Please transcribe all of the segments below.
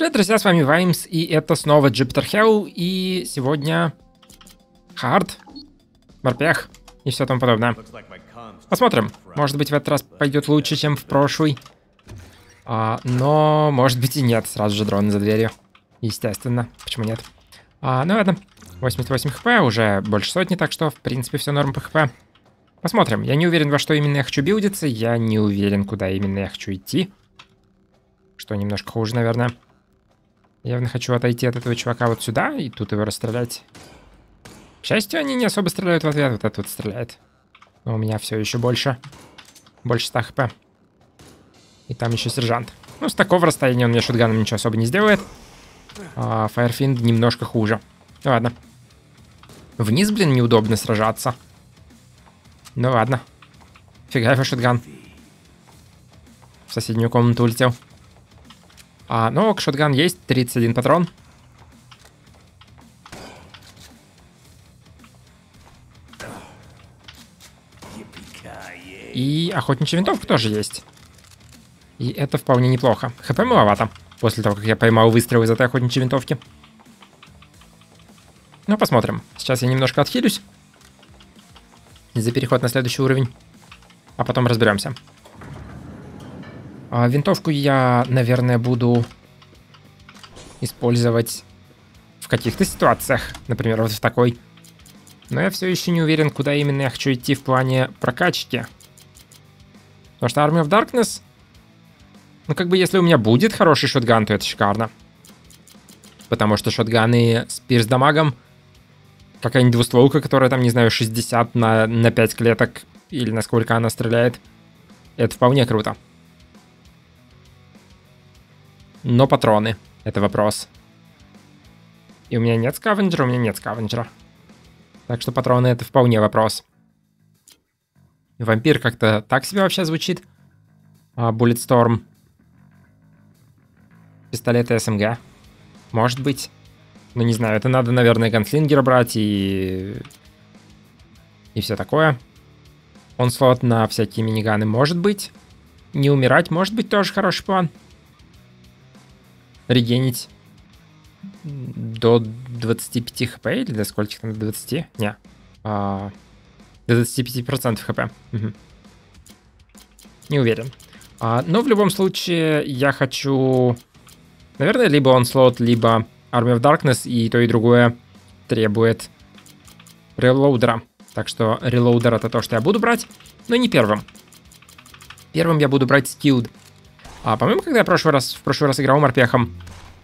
Привет, друзья, с вами Ваймс, и это снова Jupiter Hell, и сегодня Хард, Морпех и все тому подобное. Посмотрим, может быть в этот раз пойдет лучше, чем в прошлый. А, но, может быть и нет, сразу же дрон за дверью. Естественно, почему нет? А, ну ладно, 88 хп, уже больше сотни, так что, в принципе, все норм по хп. Посмотрим, я не уверен, во что именно я хочу билдиться, я не уверен, куда именно я хочу идти. Что немножко хуже, наверное. Явно хочу отойти от этого чувака вот сюда и тут его расстрелять. К счастью, они не особо стреляют в ответ, вот этот вот стреляет. Но у меня все еще больше. Больше 100 хп. И там еще сержант. Ну, с такого расстояния он мне шотганом ничего особо не сделает. А Firefiend немножко хуже. Ну, ладно. Вниз, блин, неудобно сражаться. Ну, ладно. Фига его шотган. В соседнюю комнату улетел. А, ну, шотган есть, 31 патрон. И охотничья винтовка тоже есть. И это вполне неплохо. ХП маловато, после того, как я поймал выстрел из этой охотничьей винтовки. Ну, посмотрим. Сейчас я немножко отхилюсь. За переход на следующий уровень. А потом разберемся. А винтовку я, наверное, буду использовать в каких-то ситуациях. Например, вот в такой. Но я все еще не уверен, куда именно я хочу идти в плане прокачки. Потому что Army of Darkness... Ну, как бы, если у меня будет хороший шотган, то это шикарно. Потому что шотганы с пирс-дамагом... Какая-нибудь двустволка, которая там, не знаю, 60 на, на 5 клеток, или насколько она стреляет. Это вполне круто. Но патроны — это вопрос. И у меня нет скавенджера, у меня нет скавенджера. Так что патроны — это вполне вопрос. Вампир как-то так себе вообще звучит. А, Bulletstorm. Пистолеты СМГ. Может быть. Ну, не знаю, это надо, наверное, ганслингера брать и... И все такое. Он слот на всякие миниганы может быть. Не умирать может быть тоже хороший план регенить до 25 хп или до скольких там, до 20? Не. А, до 25% хп. Угу. Не уверен. А, но в любом случае я хочу... Наверное, либо он слот, либо Army of Darkness, и то и другое требует релоудера. Так что релоудер это то, что я буду брать, но не первым. Первым я буду брать Skilled. А, по-моему, когда я прошлый раз, в прошлый раз играл морпехом,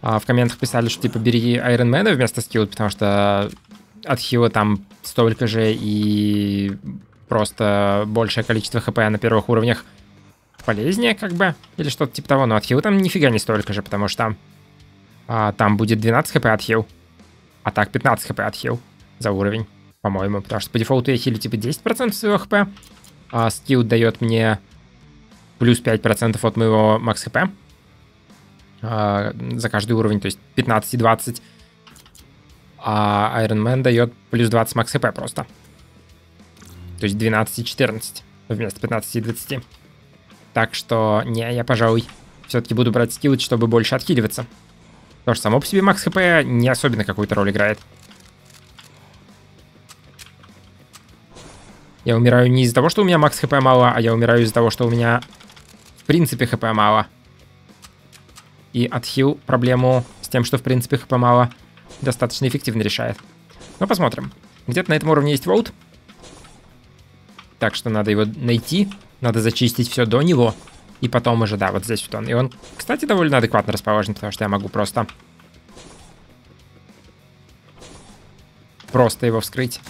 а, в комментах писали, что типа бери Man вместо скилла, потому что от хила там столько же и просто большее количество хп на первых уровнях полезнее, как бы, или что-то типа того, но от хила там нифига не столько же, потому что а, там будет 12 хп от хил, а так 15 хп от хил за уровень, по-моему, потому что по дефолту я хилю типа 10% своего хп, а скилл дает мне плюс 5% от моего макс хп э, за каждый уровень, то есть 15 и 20. А Iron Man дает плюс 20 макс хп просто. То есть 12 и 14 вместо 15 и 20. Так что, не, я, пожалуй, все-таки буду брать скиллы, чтобы больше отхиливаться. Потому что само по себе макс хп не особенно какую-то роль играет. Я умираю не из-за того, что у меня макс хп мало, а я умираю из-за того, что у меня принципе хп мало. И отхил проблему с тем, что в принципе хп мало, достаточно эффективно решает. Ну, посмотрим. Где-то на этом уровне есть волт. Так что надо его найти. Надо зачистить все до него. И потом уже, да, вот здесь вот он. И он, кстати, довольно адекватно расположен, потому что я могу просто... Просто его вскрыть.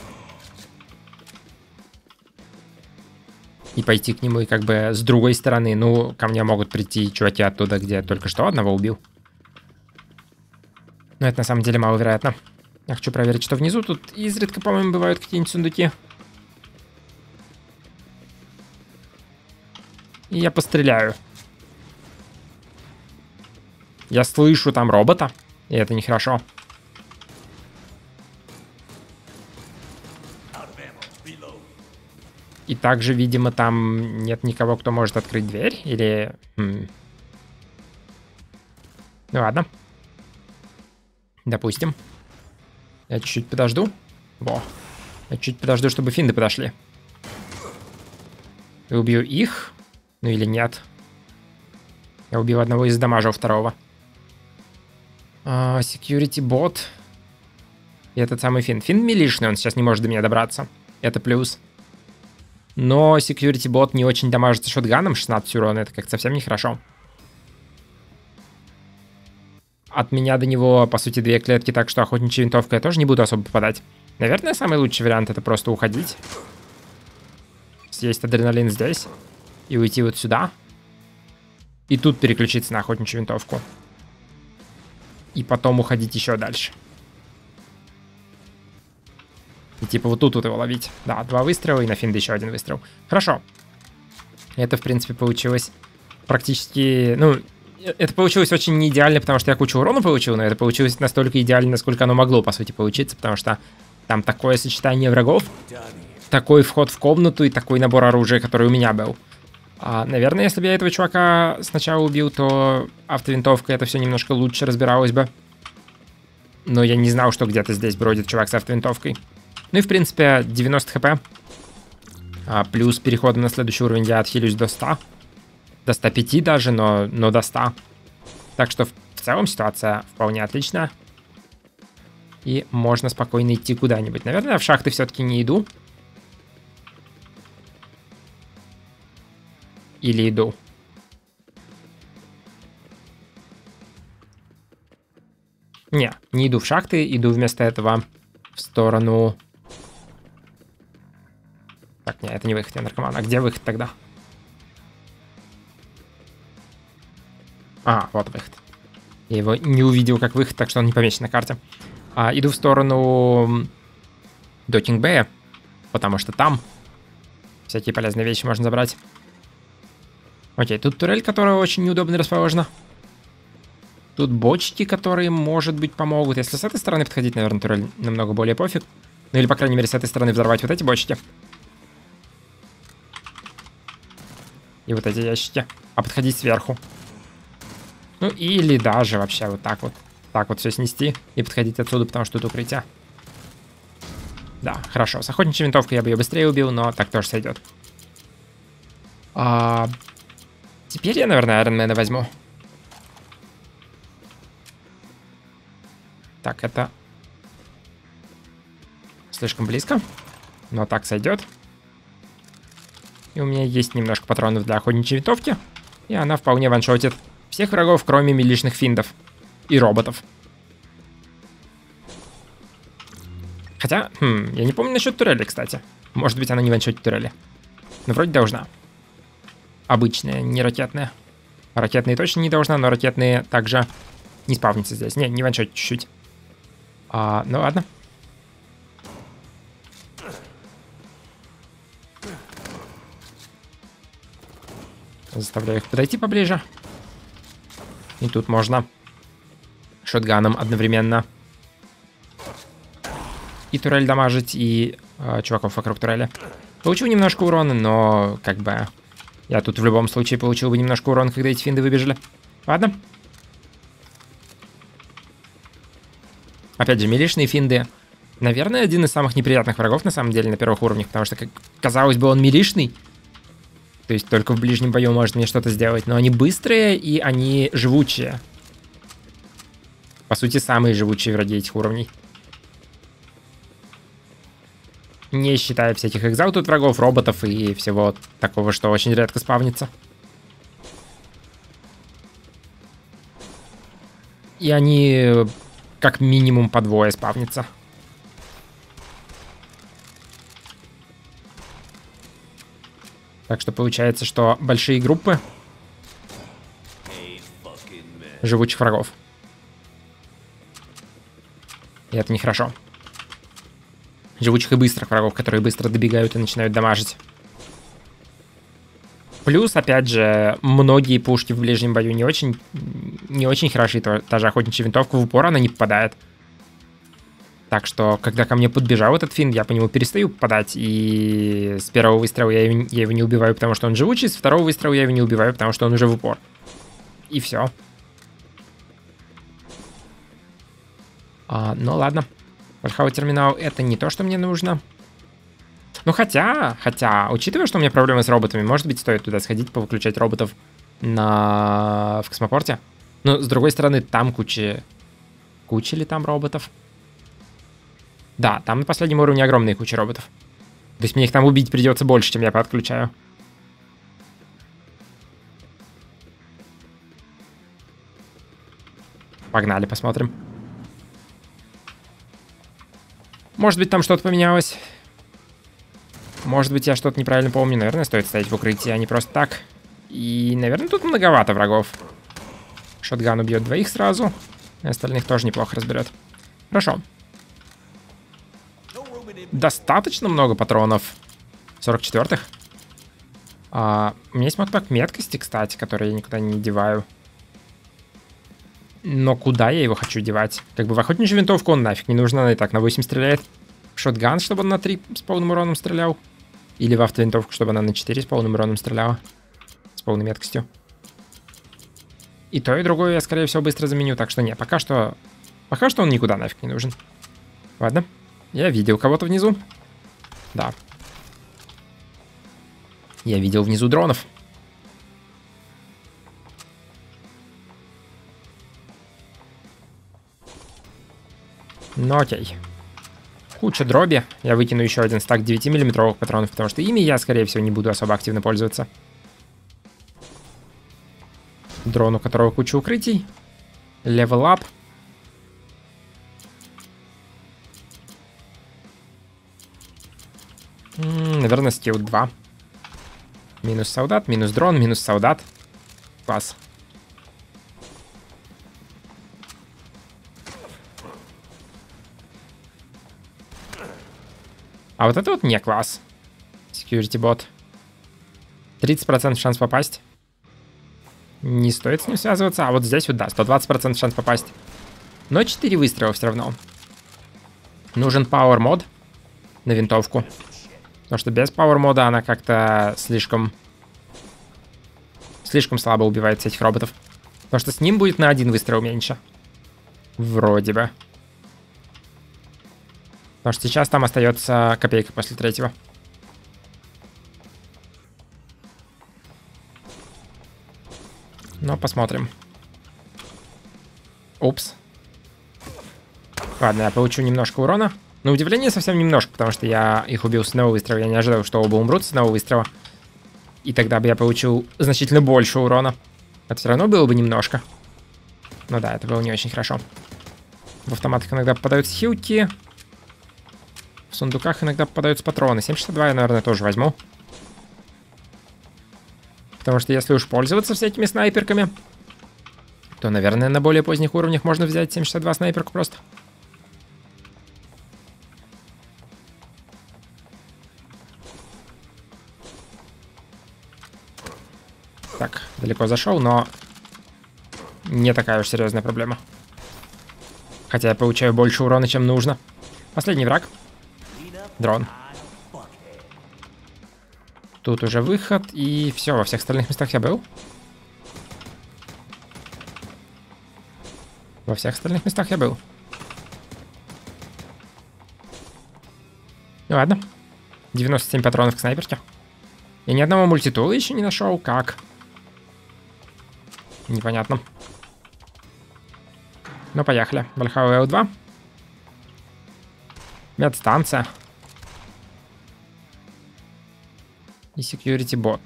И пойти к нему, и как бы с другой стороны, ну, ко мне могут прийти чуваки оттуда, где я только что одного убил. Но это на самом деле маловероятно. Я хочу проверить, что внизу. Тут изредка, по-моему, бывают какие-нибудь сундуки. И я постреляю. Я слышу там робота, и это нехорошо. И также, видимо, там нет никого, кто может открыть дверь, или... Хм. Ну ладно. Допустим. Я чуть-чуть подожду. Во. Я чуть подожду, чтобы финды подошли. И убью их. Ну или нет. Я убил одного из дамажа второго. Uh, security bot. И этот самый фин. Фин милишный, он сейчас не может до меня добраться. Это плюс. Но security bot не очень дамажится шотганом 16 урона. Это как совсем нехорошо. От меня до него, по сути, две клетки, так что охотничья винтовка я тоже не буду особо попадать. Наверное, самый лучший вариант это просто уходить. Съесть адреналин здесь. И уйти вот сюда. И тут переключиться на охотничью винтовку. И потом уходить еще дальше. И типа вот тут вот его ловить. Да, два выстрела и на финда еще один выстрел. Хорошо. Это, в принципе, получилось практически... Ну, это получилось очень не идеально, потому что я кучу урона получил, но это получилось настолько идеально, насколько оно могло, по сути, получиться, потому что там такое сочетание врагов, такой вход в комнату и такой набор оружия, который у меня был. А, наверное, если бы я этого чувака сначала убил, то автовинтовка это все немножко лучше разбиралось бы. Но я не знал, что где-то здесь бродит чувак с автовинтовкой. Ну и, в принципе, 90 хп. А, плюс переходом на следующий уровень я отхилюсь до 100. До 105 даже, но, но до 100. Так что в целом ситуация вполне отличная. И можно спокойно идти куда-нибудь. Наверное, в шахты все-таки не иду. Или иду. Не, не иду в шахты, иду вместо этого в сторону... Так, не, это не выход, я наркоман. А где выход тогда? А, вот выход. Я его не увидел как выход, так что он не помечен на карте. А, иду в сторону Докинг Бэя, потому что там всякие полезные вещи можно забрать. Окей, тут турель, которая очень неудобно расположена. Тут бочки, которые, может быть, помогут. Если с этой стороны подходить, наверное, турель намного более пофиг. Ну или, по крайней мере, с этой стороны взорвать вот эти бочки. И вот эти ящики. А подходить сверху. Ну или даже вообще вот так вот так вот все снести и подходить отсюда, потому что тут укрытие. Да, хорошо. С охотничьей винтовкой я бы ее быстрее убил, но так тоже сойдет. А... Теперь я, наверное, Ironman возьму. Так, это... Слишком близко. Но так сойдет. И у меня есть немножко патронов для охотничьей винтовки. И она вполне ваншотит всех врагов, кроме милишных финдов и роботов. Хотя, хм, я не помню насчет турели, кстати. Может быть, она не ваншотит турели. Но вроде должна. Обычная, не ракетная. Ракетные точно не должна, но ракетные также не спавнится здесь. Не, не ваншотит чуть-чуть. А, ну ладно. Заставляю их подойти поближе. И тут можно шотганом одновременно. И турель дамажить, и э, чуваков вокруг турели. Получил немножко урона, но как бы... Я тут в любом случае получил бы немножко урона, когда эти финды выбежали. Ладно. Опять же, милишные финды. Наверное, один из самых неприятных врагов, на самом деле, на первых уровнях, потому что, как казалось бы, он милишный. То есть только в ближнем бою может мне что-то сделать. Но они быстрые и они живучие. По сути, самые живучие враги этих уровней. Не считая всяких экзаутут врагов, роботов и всего такого, что очень редко спавнится. И они как минимум по двое спавнятся. Так что получается, что большие группы живучих врагов. И это нехорошо. Живучих и быстрых врагов, которые быстро добегают и начинают дамажить. Плюс, опять же, многие пушки в ближнем бою не очень, не очень хороши. Та же охотничья винтовка в упор, она не попадает. Так что, когда ко мне подбежал этот фин, я по нему перестаю попадать. И с первого выстрела я, я его не убиваю, потому что он живучий. С второго выстрела я его не убиваю, потому что он уже в упор. И все. А, ну ладно. Вальхау терминал это не то, что мне нужно. Ну хотя, хотя, учитывая, что у меня проблемы с роботами, может быть, стоит туда сходить, повыключать роботов на... в космопорте. Но, с другой стороны, там куча... Куча ли там роботов? Да, там на последнем уровне огромные куча роботов. То есть мне их там убить придется больше, чем я подключаю. Погнали, посмотрим. Может быть, там что-то поменялось. Может быть, я что-то неправильно помню. Наверное, стоит стоять в укрытии, а не просто так. И, наверное, тут многовато врагов. Шотган убьет двоих сразу. Остальных тоже неплохо разберет. Хорошо. Достаточно много патронов. 44-х. А, у меня есть модпак меткости, кстати, который я никуда не деваю. Но куда я его хочу девать? Как бы в охотничью винтовку он нафиг не нужно, она и так на 8 стреляет. Шотган, чтобы он на 3 с полным уроном стрелял. Или в автовинтовку, чтобы она на 4 с полным уроном стреляла. С полной меткостью. И то, и другое я, скорее всего, быстро заменю. Так что не, пока что... Пока что он никуда нафиг не нужен. Ладно. Я видел кого-то внизу. Да. Я видел внизу дронов. Ну окей. Куча дроби. Я выкину еще один стак 9-миллиметровых патронов, потому что ими я, скорее всего, не буду особо активно пользоваться. Дрон, у которого куча укрытий. Level up. Наверное, скилл 2. Минус солдат, минус дрон, минус солдат. Класс. А вот это вот не класс. Security bot. 30% шанс попасть. Не стоит с ним связываться. А вот здесь вот, да, 120% шанс попасть. Но 4 выстрела все равно. Нужен power мод на винтовку. Потому что без power мода она как-то слишком... Слишком слабо убивает этих роботов. Потому что с ним будет на один выстрел меньше. Вроде бы. Потому что сейчас там остается копейка после третьего. Но посмотрим. Упс. Ладно, я получу немножко урона. На удивление совсем немножко, потому что я их убил с одного выстрела. Я не ожидал, что оба умрут с одного выстрела. И тогда бы я получил значительно больше урона. Это все равно было бы немножко. Ну да, это было не очень хорошо. В автоматах иногда попадают хилки. В сундуках иногда попадаются патроны. 762 я, наверное, тоже возьму. Потому что если уж пользоваться всякими снайперками, то, наверное, на более поздних уровнях можно взять 762 снайперку просто. Так, далеко зашел, но не такая уж серьезная проблема. Хотя я получаю больше урона, чем нужно. Последний враг. Дрон. Тут уже выход, и все, во всех остальных местах я был. Во всех остальных местах я был. Ну ладно. 97 патронов к снайперке. Я ни одного мультитула еще не нашел. Как? Непонятно. Ну, поехали. Вальхау Л2. Медстанция. И security bot.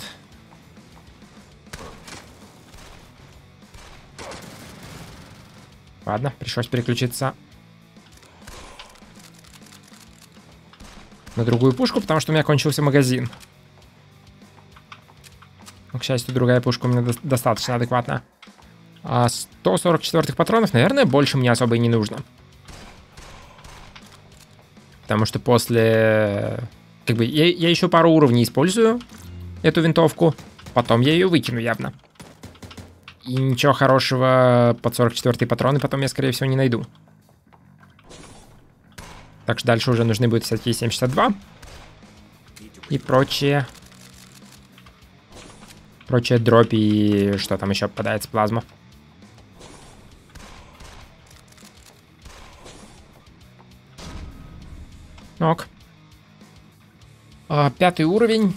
Ладно, пришлось переключиться на другую пушку, потому что у меня кончился магазин. К счастью, другая пушка у меня до достаточно адекватна. А 144 патронов, наверное, больше мне особо и не нужно. Потому что после как бы я, я еще пару уровней использую эту винтовку, потом я ее выкину явно. И ничего хорошего под 44 патроны потом я, скорее всего, не найду. Так что дальше уже нужны будут всякие 762 и прочее. Прочее дропи и что там еще попадается, плазма. Ок. А, пятый уровень.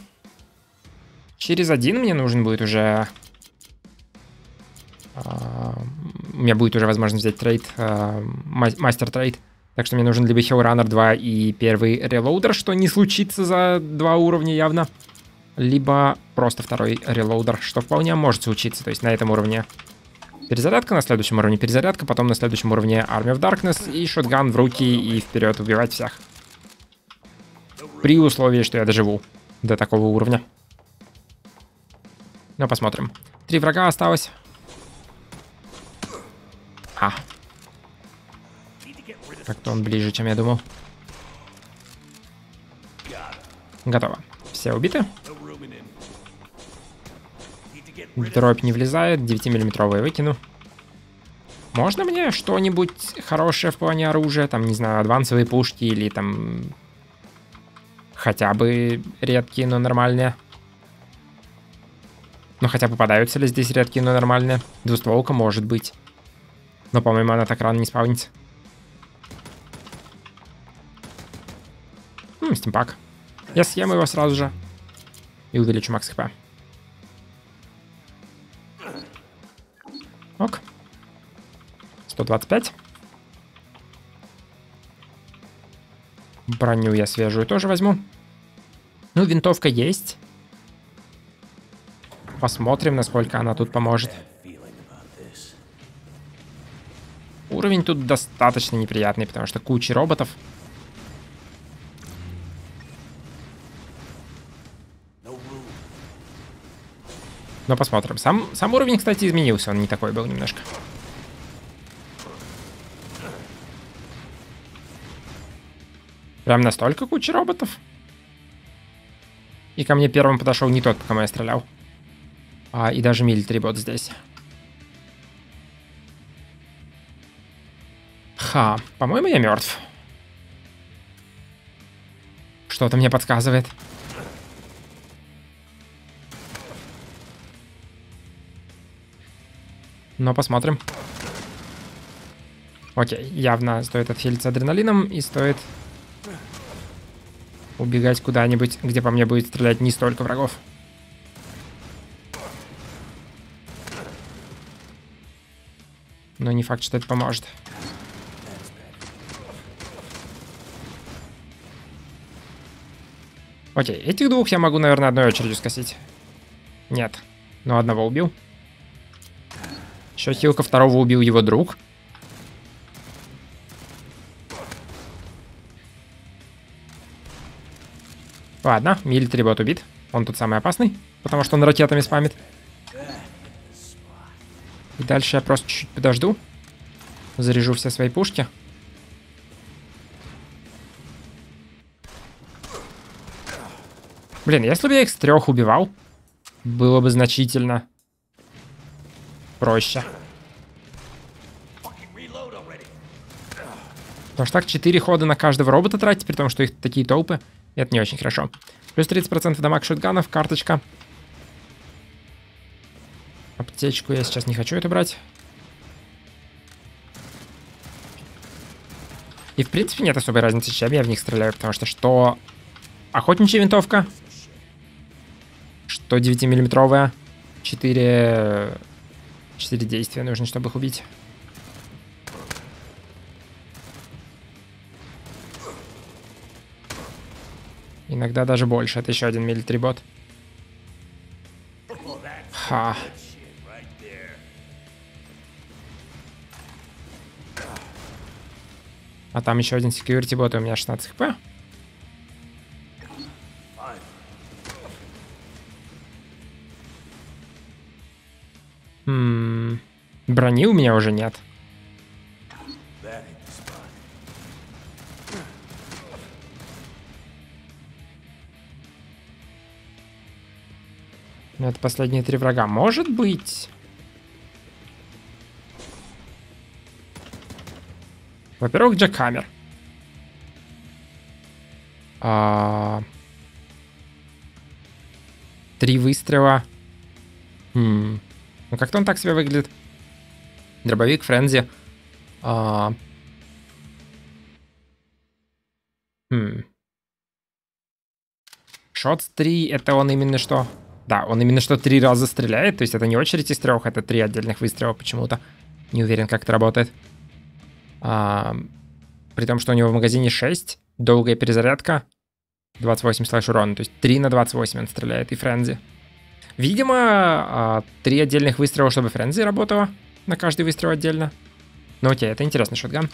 Через один мне нужен будет уже... А, у меня будет уже возможность взять trait, а, master trait. Так что мне нужен либо Hellrunner 2 и первый Reloader, что не случится за два уровня явно. Либо просто второй Reloader, что вполне может случиться. То есть на этом уровне перезарядка, на следующем уровне перезарядка, потом на следующем уровне Army of Darkness и shotgun в руки и вперед убивать всех. При условии, что я доживу до такого уровня. Ну, посмотрим. Три врага осталось. А. Как-то он ближе, чем я думал. Готово. Все убиты. Дробь не влезает, 9-миллиметровые выкину. Можно мне что-нибудь хорошее в плане оружия? Там, не знаю, адвансовые пушки или там... Хотя бы редкие, но нормальные. Ну, хотя попадаются ли здесь редкие, но нормальные? Двустволка может быть. Но, по-моему, она так рано не спавнится. Хм, стимпак. Я съем его сразу же. И увеличу макс хп. 125. Броню я свежую тоже возьму. Ну, винтовка есть. Посмотрим, насколько она тут поможет. Уровень тут достаточно неприятный, потому что куча роботов. Но посмотрим. Сам, сам уровень, кстати, изменился. Он не такой был немножко. Прям настолько куча роботов. И ко мне первым подошел не тот, по кому я стрелял. А, и даже милитари бот здесь. Ха, по-моему, я мертв. Что-то мне подсказывает. Но посмотрим. Окей, явно стоит отхилиться адреналином и стоит убегать куда-нибудь, где по мне будет стрелять не столько врагов. Но не факт, что это поможет. Окей, этих двух я могу, наверное, одной очередью скосить. Нет. Но одного убил. Еще хилка второго убил его друг. Ладно, милитари бот убит. Он тут самый опасный, потому что он ракетами спамит. И дальше я просто чуть-чуть подожду. Заряжу все свои пушки. Блин, если бы я их с трех убивал, было бы значительно проще. Потому что так 4 хода на каждого робота тратить, при том, что их такие толпы. Это не очень хорошо. Плюс 30% дамаг шотганов, карточка. Аптечку я сейчас не хочу это брать. И в принципе нет особой разницы, чем я в них стреляю, потому что что охотничья винтовка, что 9-миллиметровая, 4 Четыре действия нужно, чтобы их убить. Иногда даже больше. Это еще один милитари бот. Ха. А там еще один security бот, у меня 16 хп. М -м, брони у меня уже нет. Последние три врага. Может быть... Во-первых, Джекхаммер. А... Три выстрела. Хм. Ну, как-то он так себя выглядит. Дробовик, Френзи. А... Хм. Шот 3, это он именно что? Да, он именно что три раза стреляет, то есть это не очередь из трех, это три отдельных выстрела почему-то. Не уверен, как это работает. А, при том, что у него в магазине 6, долгая перезарядка, 28 слэш урона, то есть 3 на 28 он стреляет и френзи. Видимо, а, три отдельных выстрела, чтобы френзи работала на каждый выстрел отдельно. Ну окей, это интересный шотган.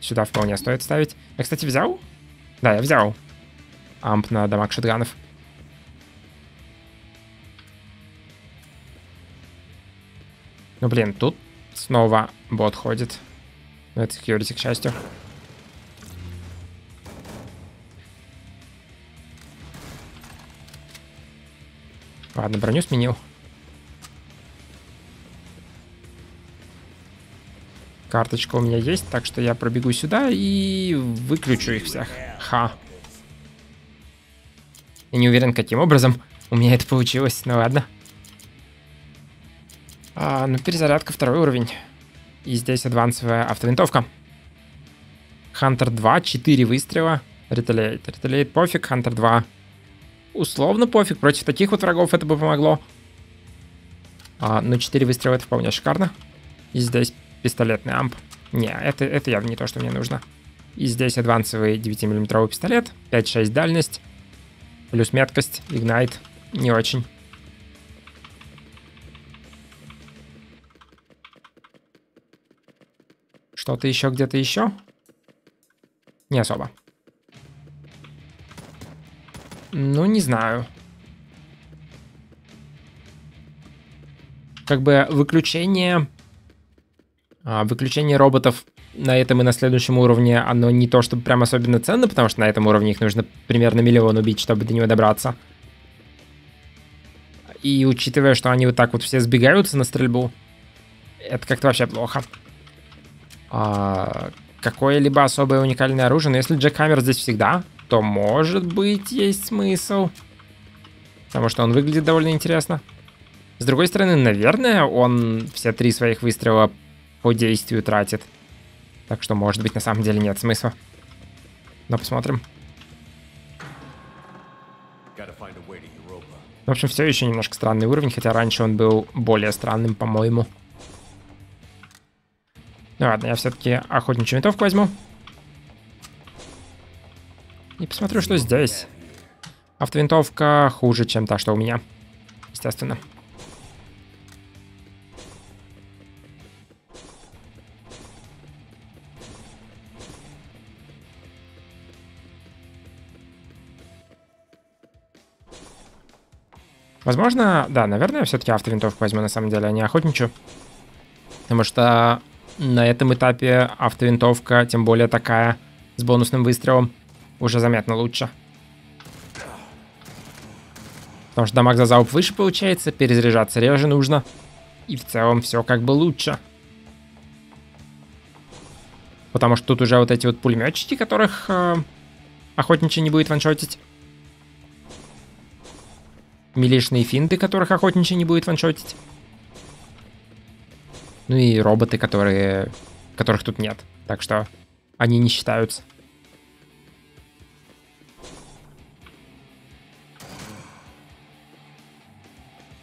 Сюда вполне стоит ставить. Я, кстати, взял? Да, я взял амп на дамаг шотганов. Ну, блин, тут снова бот ходит. Но это security, к счастью. Ладно, броню сменил. Карточка у меня есть, так что я пробегу сюда и выключу их всех. Ха. Я не уверен, каким образом у меня это получилось, ну ладно. А, ну, перезарядка второй уровень. И здесь адвансовая автовинтовка. Хантер 2, 4 выстрела. Реталейт. Реталейт пофиг, Хантер 2. Условно пофиг, против таких вот врагов это бы помогло. А, ну, 4 выстрела это вполне шикарно. И здесь пистолетный амп. Не, это, это явно не то, что мне нужно. И здесь адвансовый 9-мм пистолет, 5-6 дальность, плюс меткость, игнайт, не очень. Что-то еще где-то еще? Не особо. Ну, не знаю. Как бы выключение а, выключение роботов на этом и на следующем уровне, оно не то, чтобы прям особенно ценно, потому что на этом уровне их нужно примерно миллион убить, чтобы до него добраться. И учитывая, что они вот так вот все сбегаются на стрельбу, это как-то вообще плохо. А, Какое-либо особое уникальное оружие, но если Джек Хаммер здесь всегда, то может быть есть смысл. Потому что он выглядит довольно интересно. С другой стороны, наверное, он все три своих выстрела по действию тратит. Так что, может быть, на самом деле нет смысла. Но посмотрим. В общем, все еще немножко странный уровень, хотя раньше он был более странным, по-моему. Ну ладно, я все-таки охотничью винтовку возьму. И посмотрю, что здесь. Автовинтовка хуже, чем та, что у меня. Естественно. Возможно, да, наверное, все-таки автовинтовку возьму на самом деле, а не охотничью. Потому что на этом этапе автовинтовка, тем более такая, с бонусным выстрелом, уже заметно лучше. Потому что дамаг за залп выше получается, перезаряжаться реже нужно. И в целом все как бы лучше. Потому что тут уже вот эти вот пулеметчики, которых э, охотничий не будет ваншотить. Милишные финты, которых охотничий не будет ваншотить. Ну и роботы, которые... которых тут нет. Так что они не считаются.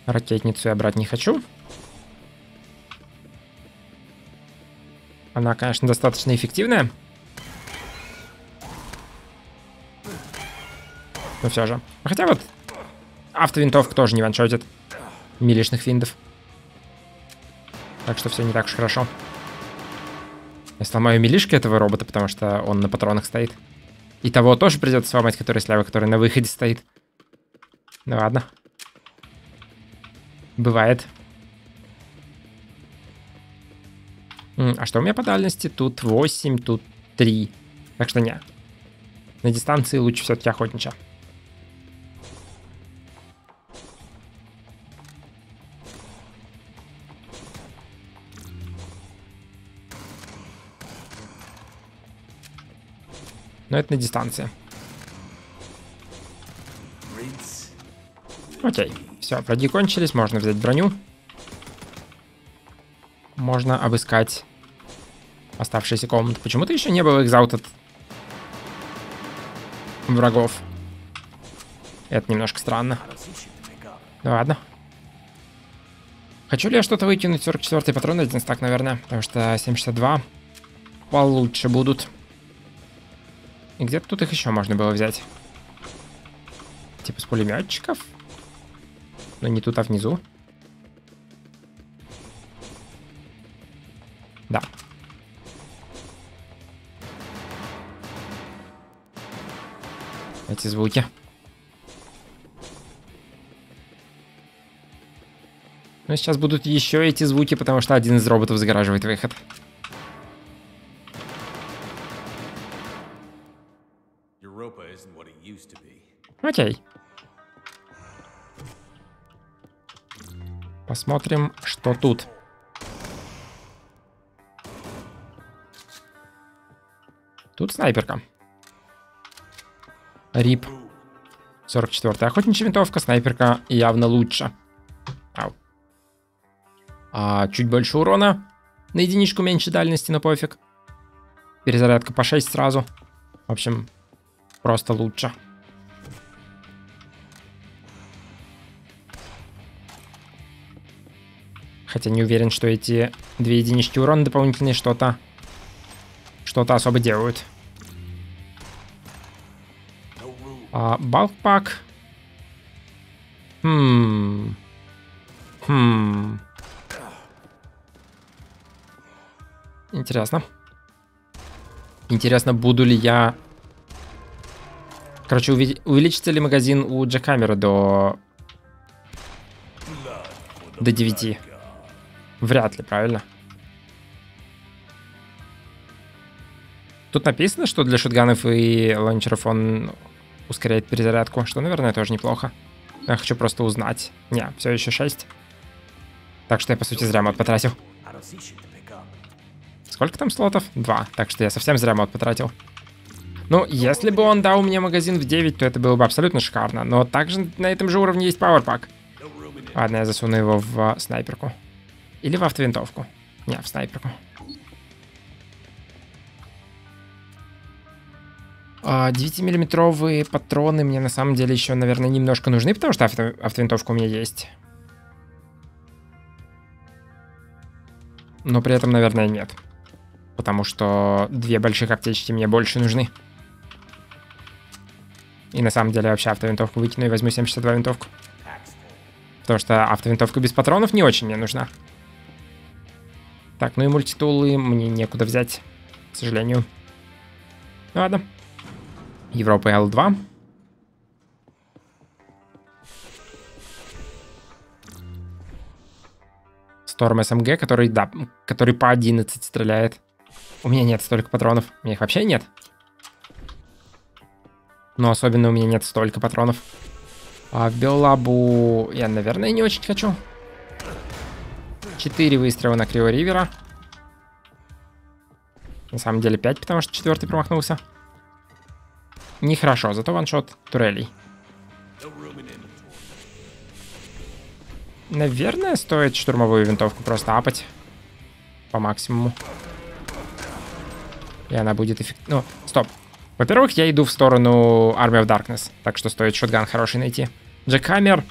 Ракетницу я брать не хочу. Она, конечно, достаточно эффективная. Но все же. Хотя вот автовинтовка тоже не ваншотит милишных финдов. Так что все не так уж хорошо. Я сломаю милишки этого робота, потому что он на патронах стоит. И того тоже придется сломать, который слева, который на выходе стоит. Ну ладно. Бывает. А что у меня по дальности? Тут 8, тут 3. Так что не. На дистанции лучше все-таки охотничать. Но это на дистанции. Окей. Все, враги кончились, можно взять броню. Можно обыскать оставшиеся комнаты. Почему-то еще не был экзаутед врагов. Это немножко странно. Ну ладно. Хочу ли я что-то выкинуть? 44 патрон, один стак, наверное. Потому что 7,62 получше будут. И где-то тут их еще можно было взять. Типа с пулеметчиков. Но не тут, а внизу. Да. Эти звуки. Но сейчас будут еще эти звуки, потому что один из роботов загораживает выход. Окей. Посмотрим, что тут. Тут снайперка. Рип. 44 охотничья винтовка, снайперка явно лучше. Ау. А, чуть больше урона. На единичку меньше дальности, но пофиг. Перезарядка по 6 сразу. В общем, просто лучше. Хотя не уверен, что эти две единички урона дополнительные что-то что-то особо делают. А, балкпак. Хм. Хм. Интересно. Интересно, буду ли я... Короче, увеличится ли магазин у Джекамера до... До 9? Вряд ли, правильно? Тут написано, что для шутганов и ланчеров он ускоряет перезарядку, что, наверное, тоже неплохо. Я хочу просто узнать. Не, все еще 6. Так что я, по сути, зря мод потратил. Сколько там слотов? Два. Так что я совсем зря мод потратил. Ну, если бы он дал мне магазин в 9, то это было бы абсолютно шикарно. Но также на этом же уровне есть пауэрпак. Ладно, я засуну его в снайперку. Или в автовинтовку. Не, в снайперку. А 9-миллиметровые патроны мне на самом деле еще, наверное, немножко нужны, потому что авто автовинтовка у меня есть. Но при этом, наверное, нет. Потому что две больших аптечки мне больше нужны. И на самом деле вообще автовинтовку выкину и возьму 762 винтовку. Потому что автовинтовка без патронов не очень мне нужна. Так, ну и мультитулы мне некуда взять, к сожалению. Ну ладно. Европа L2. Storm SMG, который, да, который по 11 стреляет. У меня нет столько патронов. У меня их вообще нет. Но особенно у меня нет столько патронов. А Беллабу я, наверное, не очень хочу. Четыре выстрела на Крио Ривера. На самом деле 5, потому что четвертый промахнулся. Нехорошо, зато ваншот турелей. Наверное, стоит штурмовую винтовку просто апать. По максимуму. И она будет эффективна. Ну, стоп. Во-первых, я иду в сторону Army of Darkness. Так что стоит шотган хороший найти. Джекхаммер.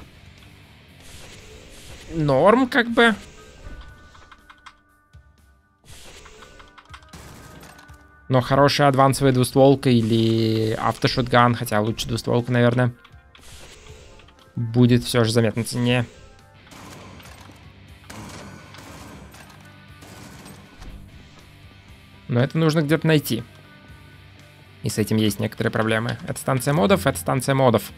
Норм, как бы. Но хорошая адвансовая двустволка или автошотган, хотя лучше двустволка, наверное, будет все же заметно ценнее. Но это нужно где-то найти. И с этим есть некоторые проблемы. Это станция модов, это станция модов.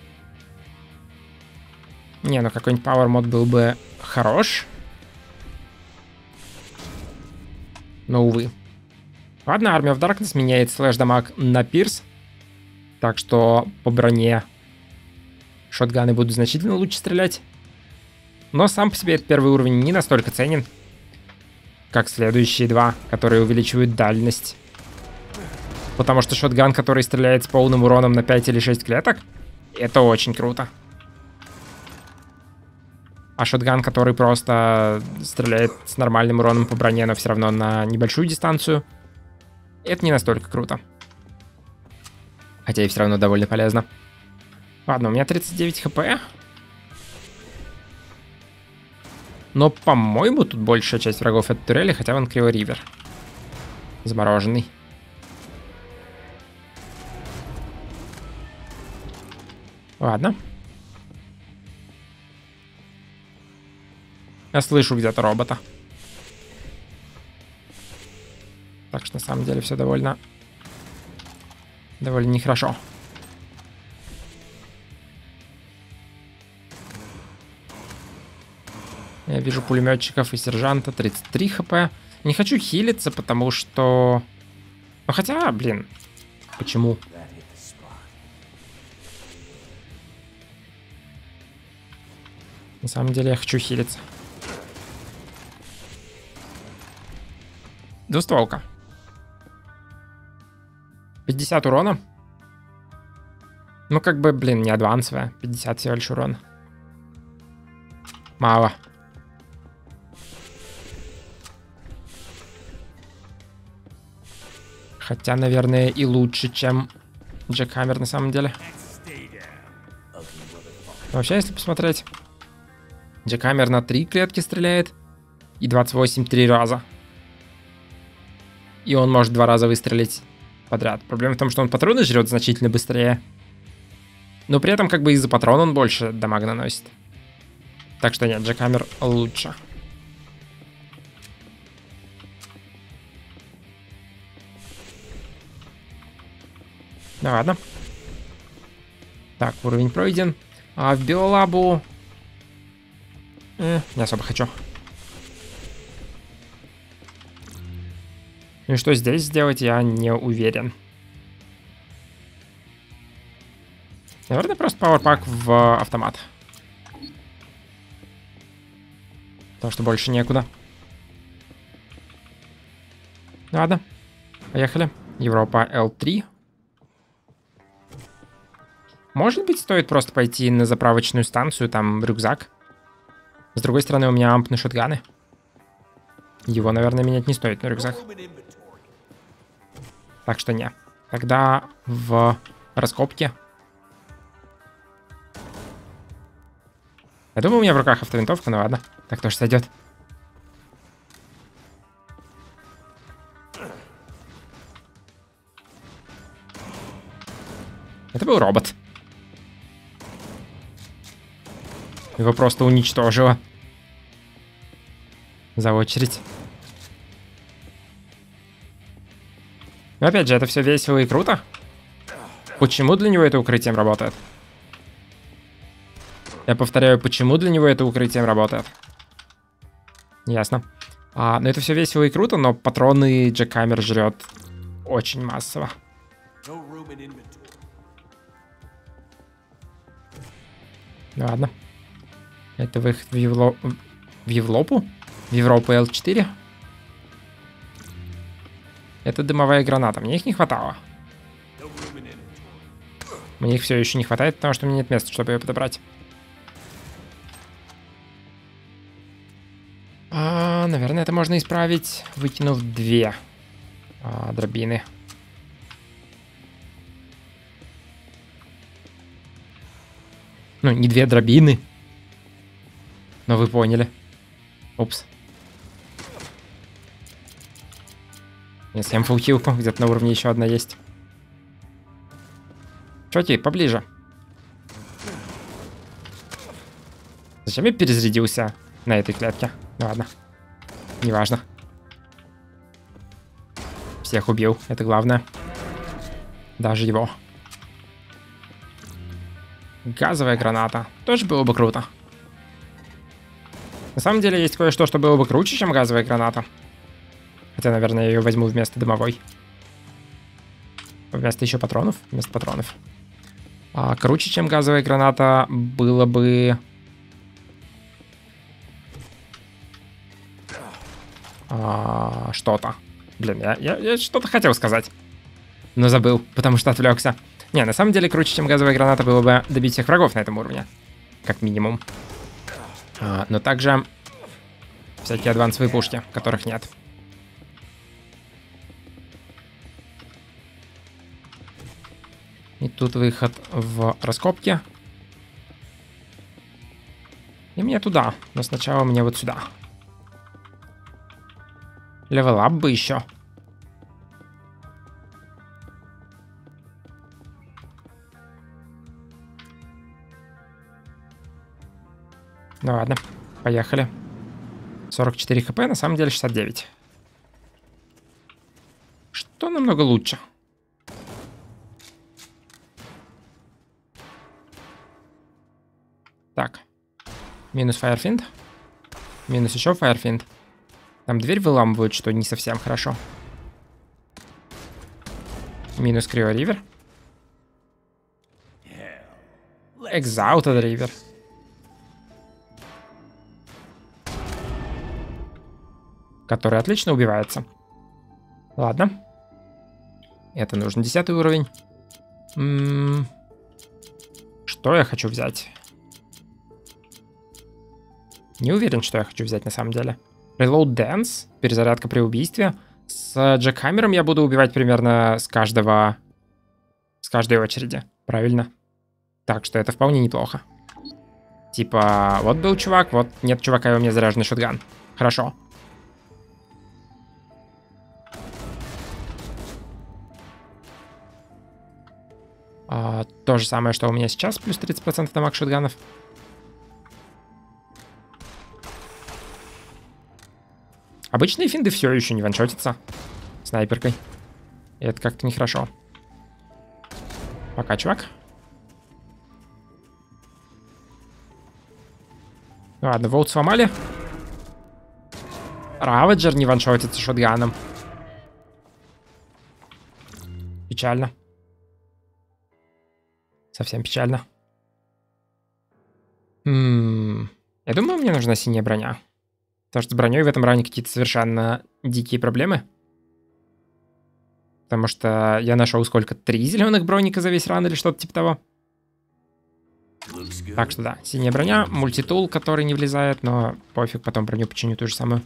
Не, ну какой-нибудь Power мод был бы хорош. Но, увы. Ладно, Army of Darkness меняет слэш дамаг на пирс. Так что по броне шотганы будут значительно лучше стрелять. Но сам по себе этот первый уровень не настолько ценен, как следующие два, которые увеличивают дальность. Потому что шотган, который стреляет с полным уроном на 5 или 6 клеток, это очень круто. А шотган, который просто стреляет с нормальным уроном по броне, но все равно на небольшую дистанцию — это не настолько круто. Хотя и все равно довольно полезно. Ладно, у меня 39 хп. Но, по-моему, тут большая часть врагов это турели, хотя он Криво Ривер. Замороженный. Ладно. Я слышу где-то робота. Так что на самом деле все довольно... Довольно нехорошо. Я вижу пулеметчиков и сержанта. 33 хп. Не хочу хилиться, потому что... Ну хотя, блин. Почему? На самом деле я хочу хилиться. Двустволка. 50 урона. Ну, как бы, блин, не адвансовая. 50 всего лишь урона. Мало. Хотя, наверное, и лучше, чем Джек Хаммер на самом деле. Вообще, если посмотреть, Джек Хаммер на 3 клетки стреляет и 28 три раза. И он может два раза выстрелить подряд. Проблема в том, что он патроны жрет значительно быстрее. Но при этом как бы из-за патрона он больше дамаг наносит. Так что нет, Джекхаммер лучше. Ну ладно. Так, уровень пройден. А в биолабу... Э, не особо хочу. И что здесь сделать, я не уверен. Наверное, просто пауэрпак в автомат. Потому что больше некуда. Ладно. Поехали. Европа L3. Может быть, стоит просто пойти на заправочную станцию, там рюкзак. С другой стороны, у меня амп на шотганы. Его, наверное, менять не стоит на рюкзак. Так что не. Тогда в раскопке. Я думаю, у меня в руках автовинтовка, ну ладно. Так тоже сойдет. Это был робот. Его просто уничтожило. За очередь. Но опять же, это все весело и круто. Почему для него это укрытием работает? Я повторяю, почему для него это укрытием работает? Ясно. А, ну это все весело и круто, но патроны Джекамер жрет очень массово. Ладно. Это выход в, Евло... в Европу? В Европу L4? Это дымовая граната. Мне их не хватало. Мне их все еще не хватает, потому что у меня нет места, чтобы ее подобрать. А, наверное, это можно исправить, выкинув две а, дробины. Ну, не две дробины. Но вы поняли. Упс. Я съем фулхилку, где-то на уровне еще одна есть. Чоти, поближе. Зачем я перезарядился на этой клетке? Ну ладно. Неважно. Всех убил, это главное. Даже его. Газовая граната. Тоже было бы круто. На самом деле есть кое-что, что было бы круче, чем газовая граната. Хотя, наверное, я ее возьму вместо дымовой. Вместо еще патронов? Вместо патронов. А, круче, чем газовая граната, было бы... А, что-то. Блин, я, я, я что-то хотел сказать. Но забыл, потому что отвлекся. Не, на самом деле, круче, чем газовая граната, было бы добить всех врагов на этом уровне. Как минимум. А, но также всякие адвансовые пушки, которых нет. Тут выход в раскопки. И мне туда. Но сначала мне вот сюда. Левелап бы еще. Ну ладно, поехали. 44 хп, на самом деле 69. Что намного лучше? Минус Firefind. Минус еще Firefind. Там дверь выламывают, что не совсем хорошо. Минус Крио Ривер. Exalted Ривер. Который отлично убивается. Ладно. Это нужен десятый уровень. М -м что я хочу взять? Не уверен, что я хочу взять на самом деле. Reload Dance, перезарядка при убийстве. С Джекхаммером я буду убивать примерно с каждого... С каждой очереди. Правильно. Так что это вполне неплохо. Типа, вот был чувак, вот нет чувака, и у меня заряженный шотган. Хорошо. А, то же самое, что у меня сейчас, плюс 30% дамаг шотганов. Обычные финды все еще не ваншотятся снайперкой. И это как-то нехорошо. Пока, чувак. Ладно, волт сломали. Раваджер не ваншотится шотганом. Печально. Совсем печально. М м-м, -м я думаю, мне нужна синяя броня. Потому что с броней в этом раунде какие-то совершенно дикие проблемы. Потому что я нашел сколько? Три зеленых броника за весь раунд или что-то типа того. Так что да, синяя броня, мультитул, который не влезает, но пофиг, потом броню починю ту же самую.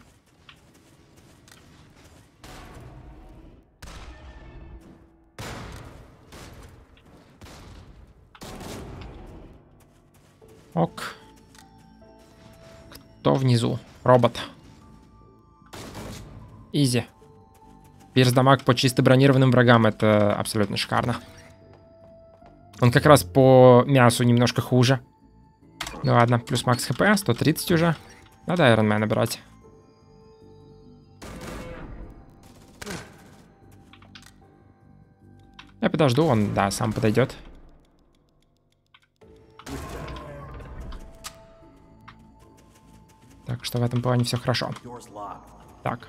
Ок. Кто внизу? Робот. Изи. Пирс дамаг по чисто бронированным врагам. Это абсолютно шикарно. Он как раз по мясу немножко хуже. Ну ладно, плюс макс хп, 130 уже. Надо Айронмена брать. Я подожду, он, да, сам подойдет. Так что в этом плане все хорошо. Так.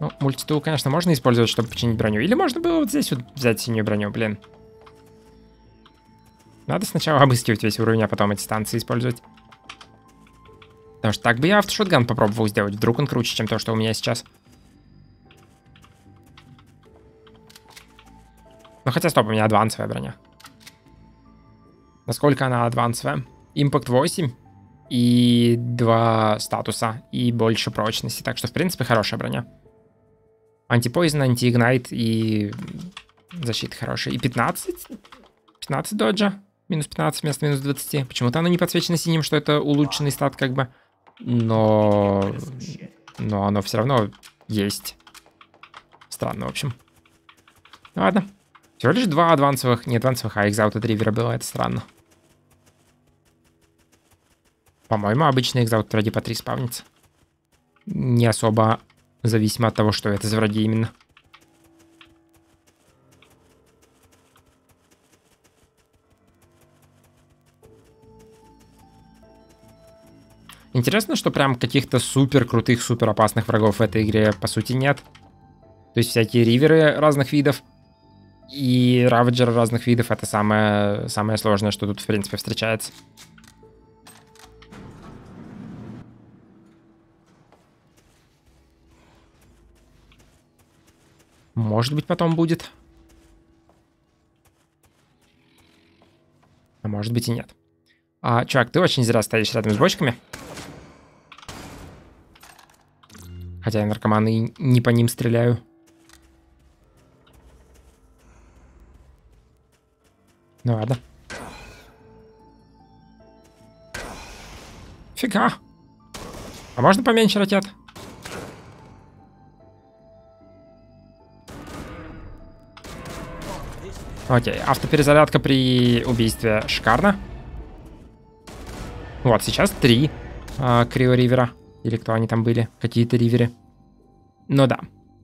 Ну, мультитул, конечно, можно использовать, чтобы починить броню. Или можно было вот здесь вот взять синюю броню, блин. Надо сначала обыскивать весь уровень, а потом эти станции использовать. Потому что так бы я автошотган попробовал сделать. Вдруг он круче, чем то, что у меня сейчас. Ну хотя стоп, у меня адвансовая броня. Насколько она адвансовая? Импакт 8 и два статуса, и больше прочности. Так что, в принципе, хорошая броня. Антипойзен, антиигнайт и защита хорошая. И 15? 15 доджа. Минус 15 вместо минус 20. Почему-то оно не подсвечено синим, что это улучшенный стат как бы. Но... Но оно все равно есть. Странно, в общем. Ну ладно. Всего лишь два адвансовых, не адвансовых, а экзаута ривера было, это странно. По-моему, обычно экзаут вроде по 3 спавнится. Не особо зависимо от того, что это за враги именно. Интересно, что прям каких-то супер крутых, супер опасных врагов в этой игре по сути нет. То есть всякие риверы разных видов и раваджеры разных видов это самое, самое сложное, что тут в принципе встречается. Может быть, потом будет. А может быть и нет. А, чувак, ты очень зря стоишь рядом с бочками. Хотя я наркоманы не по ним стреляю. Ну ладно. Фига. А можно поменьше ракет? Окей, автоперезарядка при убийстве шикарно. Вот, сейчас три э, Крио Ривера. Или кто они там были, какие-то риверы. Ну да,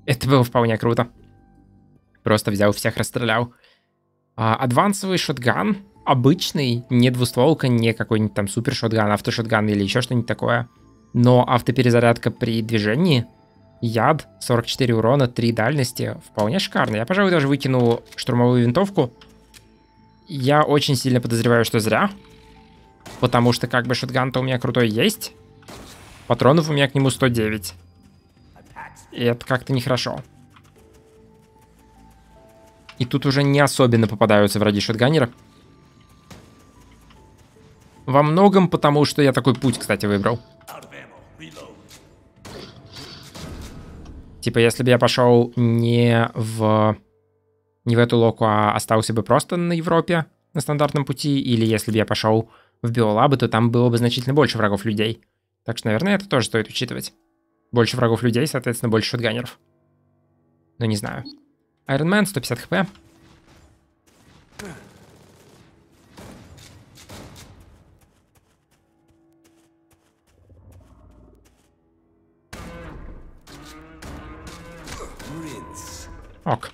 это было вполне круто. Просто взял всех, расстрелял. А, адвансовый шотган, обычный, не двустволка, не какой-нибудь там супер шотган, автошотган или еще что-нибудь такое. Но автоперезарядка при движении, яд, 44 урона, 3 дальности, вполне шикарно. Я, пожалуй, даже выкину штурмовую винтовку. Я очень сильно подозреваю, что зря. Потому что как бы шотган-то у меня крутой есть. Патронов у меня к нему 109. И это как-то нехорошо. И тут уже не особенно попадаются враги шотганера. Во многом потому, что я такой путь, кстати, выбрал. Типа, если бы я пошел не в... Не в эту локу, а остался бы просто на Европе, на стандартном пути, или если бы я пошел в биолабы, то там было бы значительно больше врагов людей. Так что, наверное, это тоже стоит учитывать. Больше врагов людей, соответственно, больше шотганеров. Но не знаю. Iron Man, 150 хп. Ок.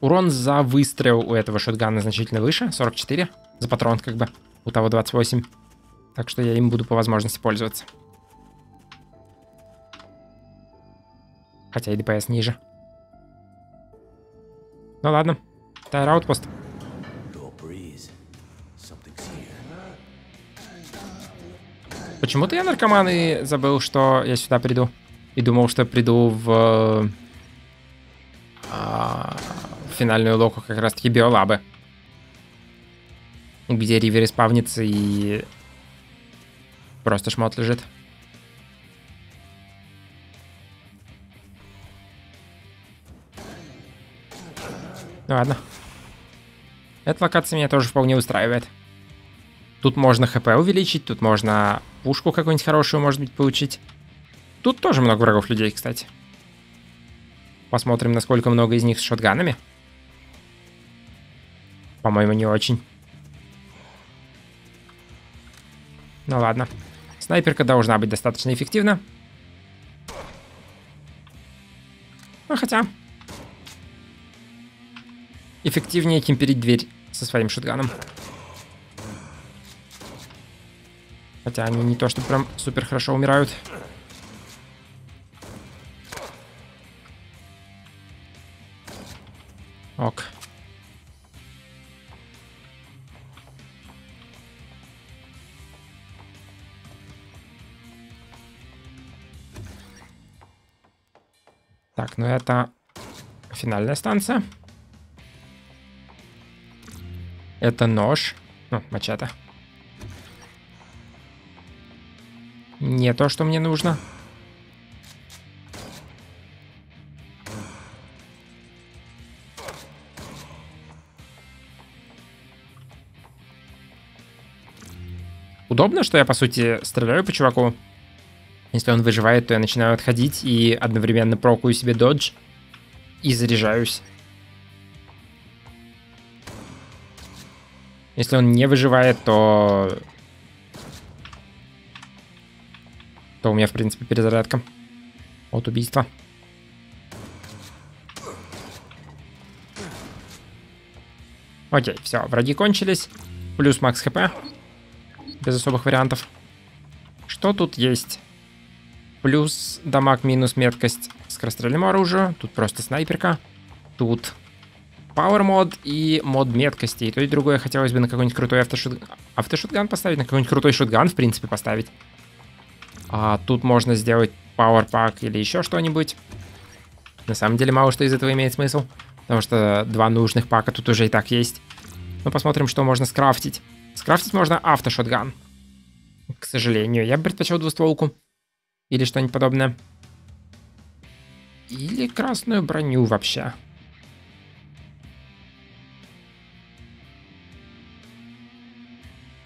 Урон за выстрел у этого шотгана значительно выше, 44. За патрон как бы, у того 28. Так что я им буду по возможности пользоваться. Хотя и ДПС ниже. Ну ладно. Тайр аутпост. Почему-то я наркоман и забыл, что я сюда приду. И думал, что приду в, а, в финальную локу как раз-таки биолабы. Где ривер спавнится и просто шмот лежит. Ну ладно. Эта локация меня тоже вполне устраивает. Тут можно хп увеличить, тут можно пушку какую-нибудь хорошую, может быть, получить. Тут тоже много врагов людей, кстати. Посмотрим, насколько много из них с шотганами. По-моему, не очень. Ну ладно. Снайперка должна быть достаточно эффективна. Ну хотя... Эффективнее кемперить дверь со своим шотганом. Хотя они не то, что прям супер хорошо умирают. Ок. Так, ну это финальная станция. Это нож. Ну, мачете. Не то, что мне нужно. Удобно, что я, по сути, стреляю по чуваку. Если он выживает, то я начинаю отходить и одновременно прокую себе додж и заряжаюсь. Если он не выживает, то... То у меня, в принципе, перезарядка от убийства. Окей, все, враги кончились. Плюс макс хп без особых вариантов. Что тут есть? Плюс дамаг, минус меткость скорострельному оружию. Тут просто снайперка. Тут Power мод и мод меткости. И то и другое хотелось бы на какой-нибудь крутой автошут... автошутган поставить, на какой-нибудь крутой шутган, в принципе, поставить. А тут можно сделать Power Pack или еще что-нибудь. На самом деле мало что из этого имеет смысл, потому что два нужных пака тут уже и так есть. Но посмотрим, что можно скрафтить. Скрафтить можно автошотган. К сожалению, я бы предпочел двустволку. Или что-нибудь подобное. Или красную броню вообще.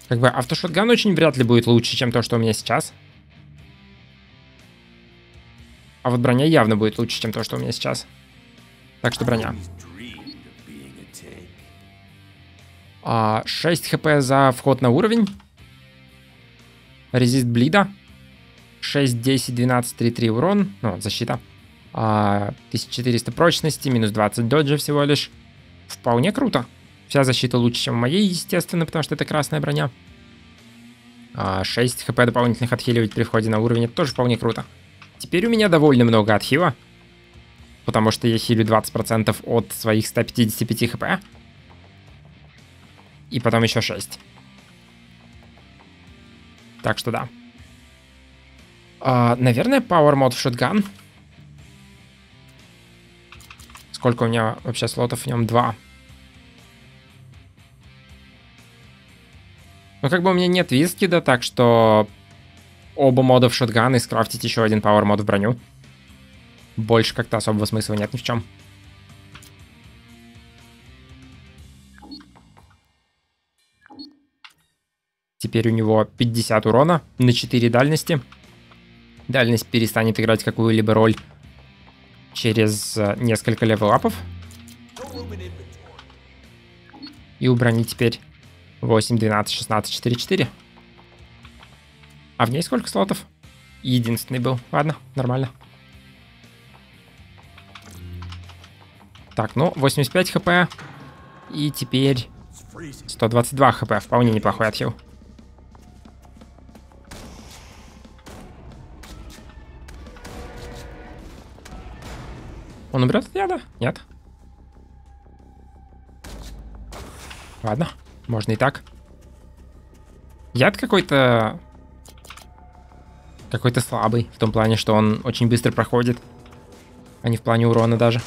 Как бы автошотган очень вряд ли будет лучше, чем то, что у меня сейчас. А вот броня явно будет лучше, чем то, что у меня сейчас. Так что броня. А, 6 хп за вход на уровень. Резист блида. 6, 10, 12, 3, 3 урон. Ну, защита. А, 1400 прочности, минус 20 доджа всего лишь. Вполне круто. Вся защита лучше, чем моей, естественно, потому что это красная броня. А, 6 хп дополнительных отхиливать при входе на уровень, это тоже вполне круто. Теперь у меня довольно много отхила. Потому что я хилю 20% от своих 155 хп. И потом еще 6. Так что да. А, наверное, Power Mod в Shotgun. Сколько у меня вообще слотов в нем? Два. Ну, как бы у меня нет виски, да, так что оба мода в шотган и скрафтить еще один пауэр мод в броню. Больше как-то особого смысла нет ни в чем. Теперь у него 50 урона на 4 дальности. Дальность перестанет играть какую-либо роль через э, несколько левелапов. И у брони теперь 8, 12, 16, 4, 4. А в ней сколько слотов? Единственный был. Ладно, нормально. Так, ну, 85 хп. И теперь 122 хп. Вполне неплохой отхил. Он умрет от яда? Нет. Ладно, можно и так. Яд какой-то... Какой-то слабый, в том плане, что он очень быстро проходит. А не в плане урона даже.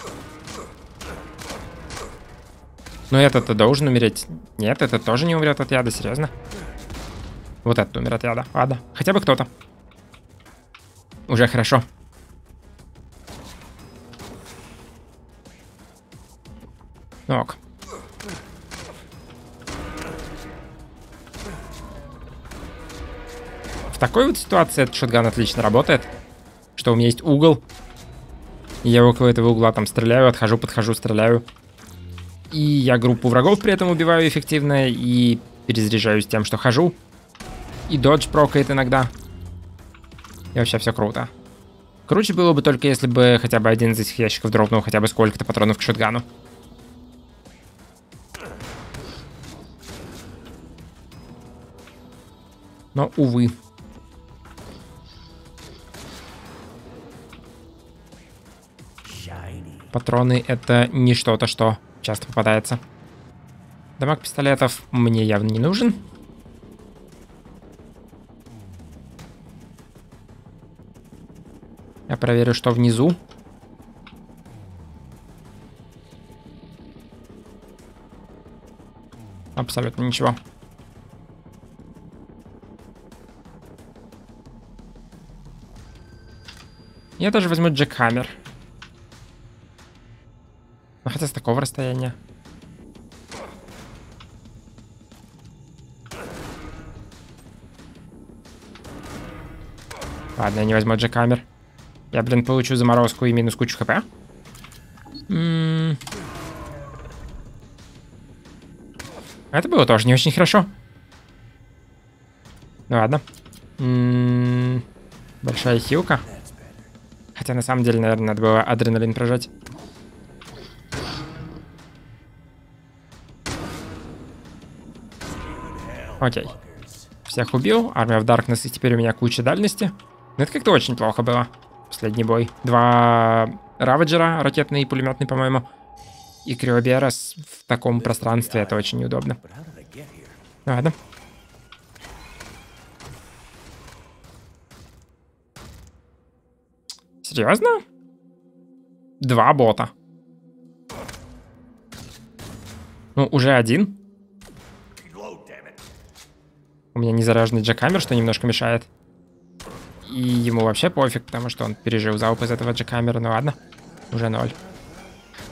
Но этот-то должен умереть. Нет, этот тоже не умрет от яда, серьезно. Вот этот умер от яда. Ладно, хотя бы кто-то. Уже хорошо. Ок. В такой вот ситуации этот шотган отлично работает. Что у меня есть угол. Я около этого угла там стреляю, отхожу, подхожу, стреляю. И я группу врагов при этом убиваю эффективно и перезаряжаюсь тем, что хожу. И додж прокает иногда. И вообще все круто. Круче было бы только если бы хотя бы один из этих ящиков дропнул хотя бы сколько-то патронов к шотгану. Но, увы. Патроны это не что-то, что часто попадается. Дамаг пистолетов мне явно не нужен. Я проверю, что внизу. Абсолютно ничего. Я даже возьму джекхаммер. Ну, хотя с такого расстояния. Ладно, я не возьму джекхаммер. Я, блин, получу заморозку и минус кучу хп. М -м Это было тоже не очень хорошо. Ну ладно. -м Большая хилка. Хотя на самом деле, наверное, надо было адреналин прожать. Окей. Всех убил. Армия в Darkness, и теперь у меня куча дальности. Но это как-то очень плохо было. Последний бой. Два Раваджера, ракетный и пулеметный, по-моему. И Криобера в таком пространстве. Это очень неудобно. Ладно. Серьезно? Два бота. Ну, уже один. У меня незаряженный джекамер, что немножко мешает. И ему вообще пофиг, потому что он пережил залп из этого джекамера. Ну ладно, уже ноль.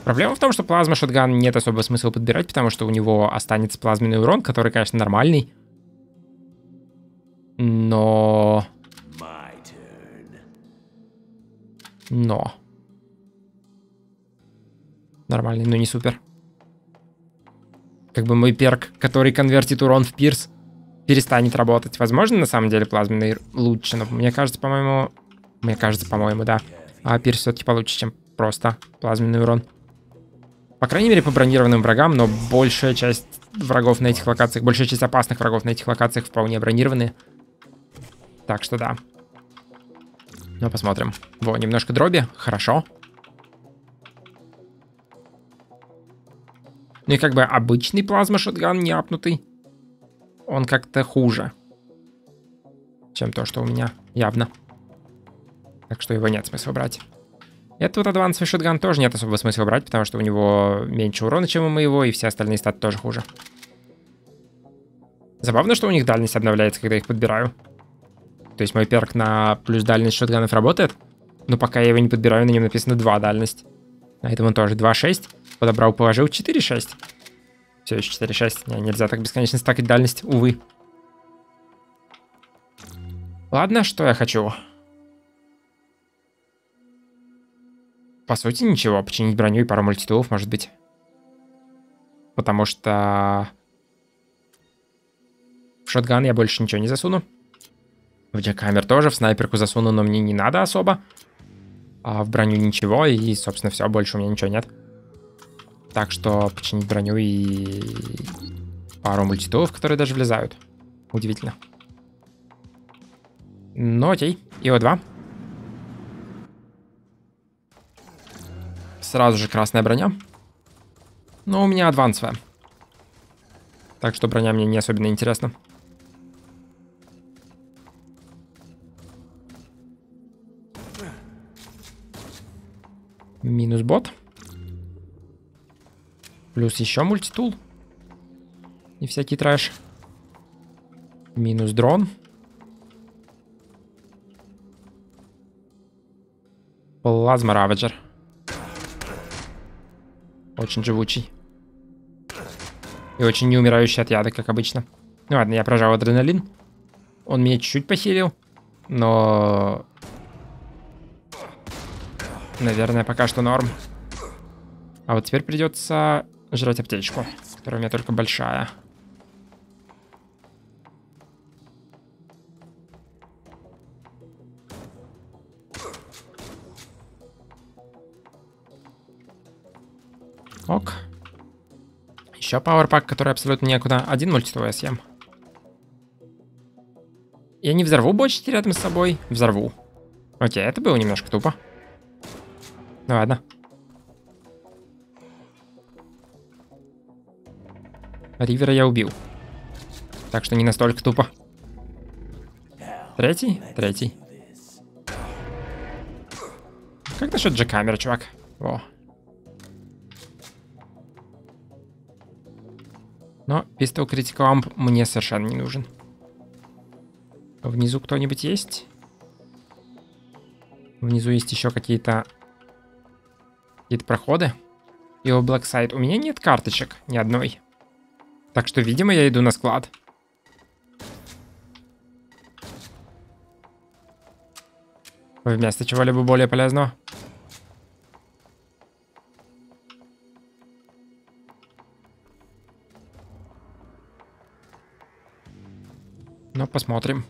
Проблема в том, что плазма шотган нет особого смысла подбирать, потому что у него останется плазменный урон, который, конечно, нормальный. Но... Но... Нормальный, но не супер. Как бы мой перк, который конвертит урон в пирс, перестанет работать. Возможно, на самом деле плазменный лучше, но мне кажется, по-моему... Мне кажется, по-моему, да. А пирс все-таки получше, чем просто плазменный урон. По крайней мере, по бронированным врагам, но большая часть врагов на этих локациях, большая часть опасных врагов на этих локациях вполне бронированы. Так что да. Ну, посмотрим. Во, немножко дроби. Хорошо. Ну и как бы обычный плазма-шотган не апнутый. Он как-то хуже. Чем то, что у меня явно. Так что его нет смысла брать. Этот вот адвансовый шотган тоже нет особого смысла брать, потому что у него меньше урона, чем у моего, и все остальные статы тоже хуже. Забавно, что у них дальность обновляется, когда их подбираю. То есть мой перк на плюс дальность шотганов работает, но пока я его не подбираю, на нем написано 2 дальность. На этом он тоже 2.6. Подобрал, положил 4.6. Все еще 4.6. Не, нельзя так бесконечно стакать дальность, увы. Ладно, что я хочу? По сути, ничего. Починить броню и пару мультитулов, может быть. Потому что... В шотган я больше ничего не засуну. В декамер тоже, в снайперку засуну, но мне не надо особо. А в броню ничего, и, собственно, все, больше у меня ничего нет. Так что починить броню и пару мультитулов, которые даже влезают. Удивительно. Ну окей, ИО-2. Сразу же красная броня. Но у меня адвансовая. Так что броня мне не особенно интересна. Минус бот. Плюс еще мультитул. И всякий трэш. Минус дрон. Плазма Раваджер. Очень живучий. И очень неумирающий от яда, как обычно. Ну ладно, я прожал адреналин. Он меня чуть-чуть похилил. Но... Наверное, пока что норм. А вот теперь придется жрать аптечку, которая у меня только большая. Ок. Еще пауэрпак, который абсолютно некуда. Один мультитул я съем. Я не взорву бочки рядом с собой? Взорву. Окей, это было немножко тупо. Ну ладно. Ривера я убил. Так что не настолько тупо. Третий? Третий. Как насчет Джекамера, чувак? Во. Но пистол Critical Amp мне совершенно не нужен. Внизу кто-нибудь есть? Внизу есть еще какие-то... Какие-то проходы. И у Side. У меня нет карточек ни одной. Так что, видимо, я иду на склад. Вместо чего-либо более полезного. Ну, посмотрим.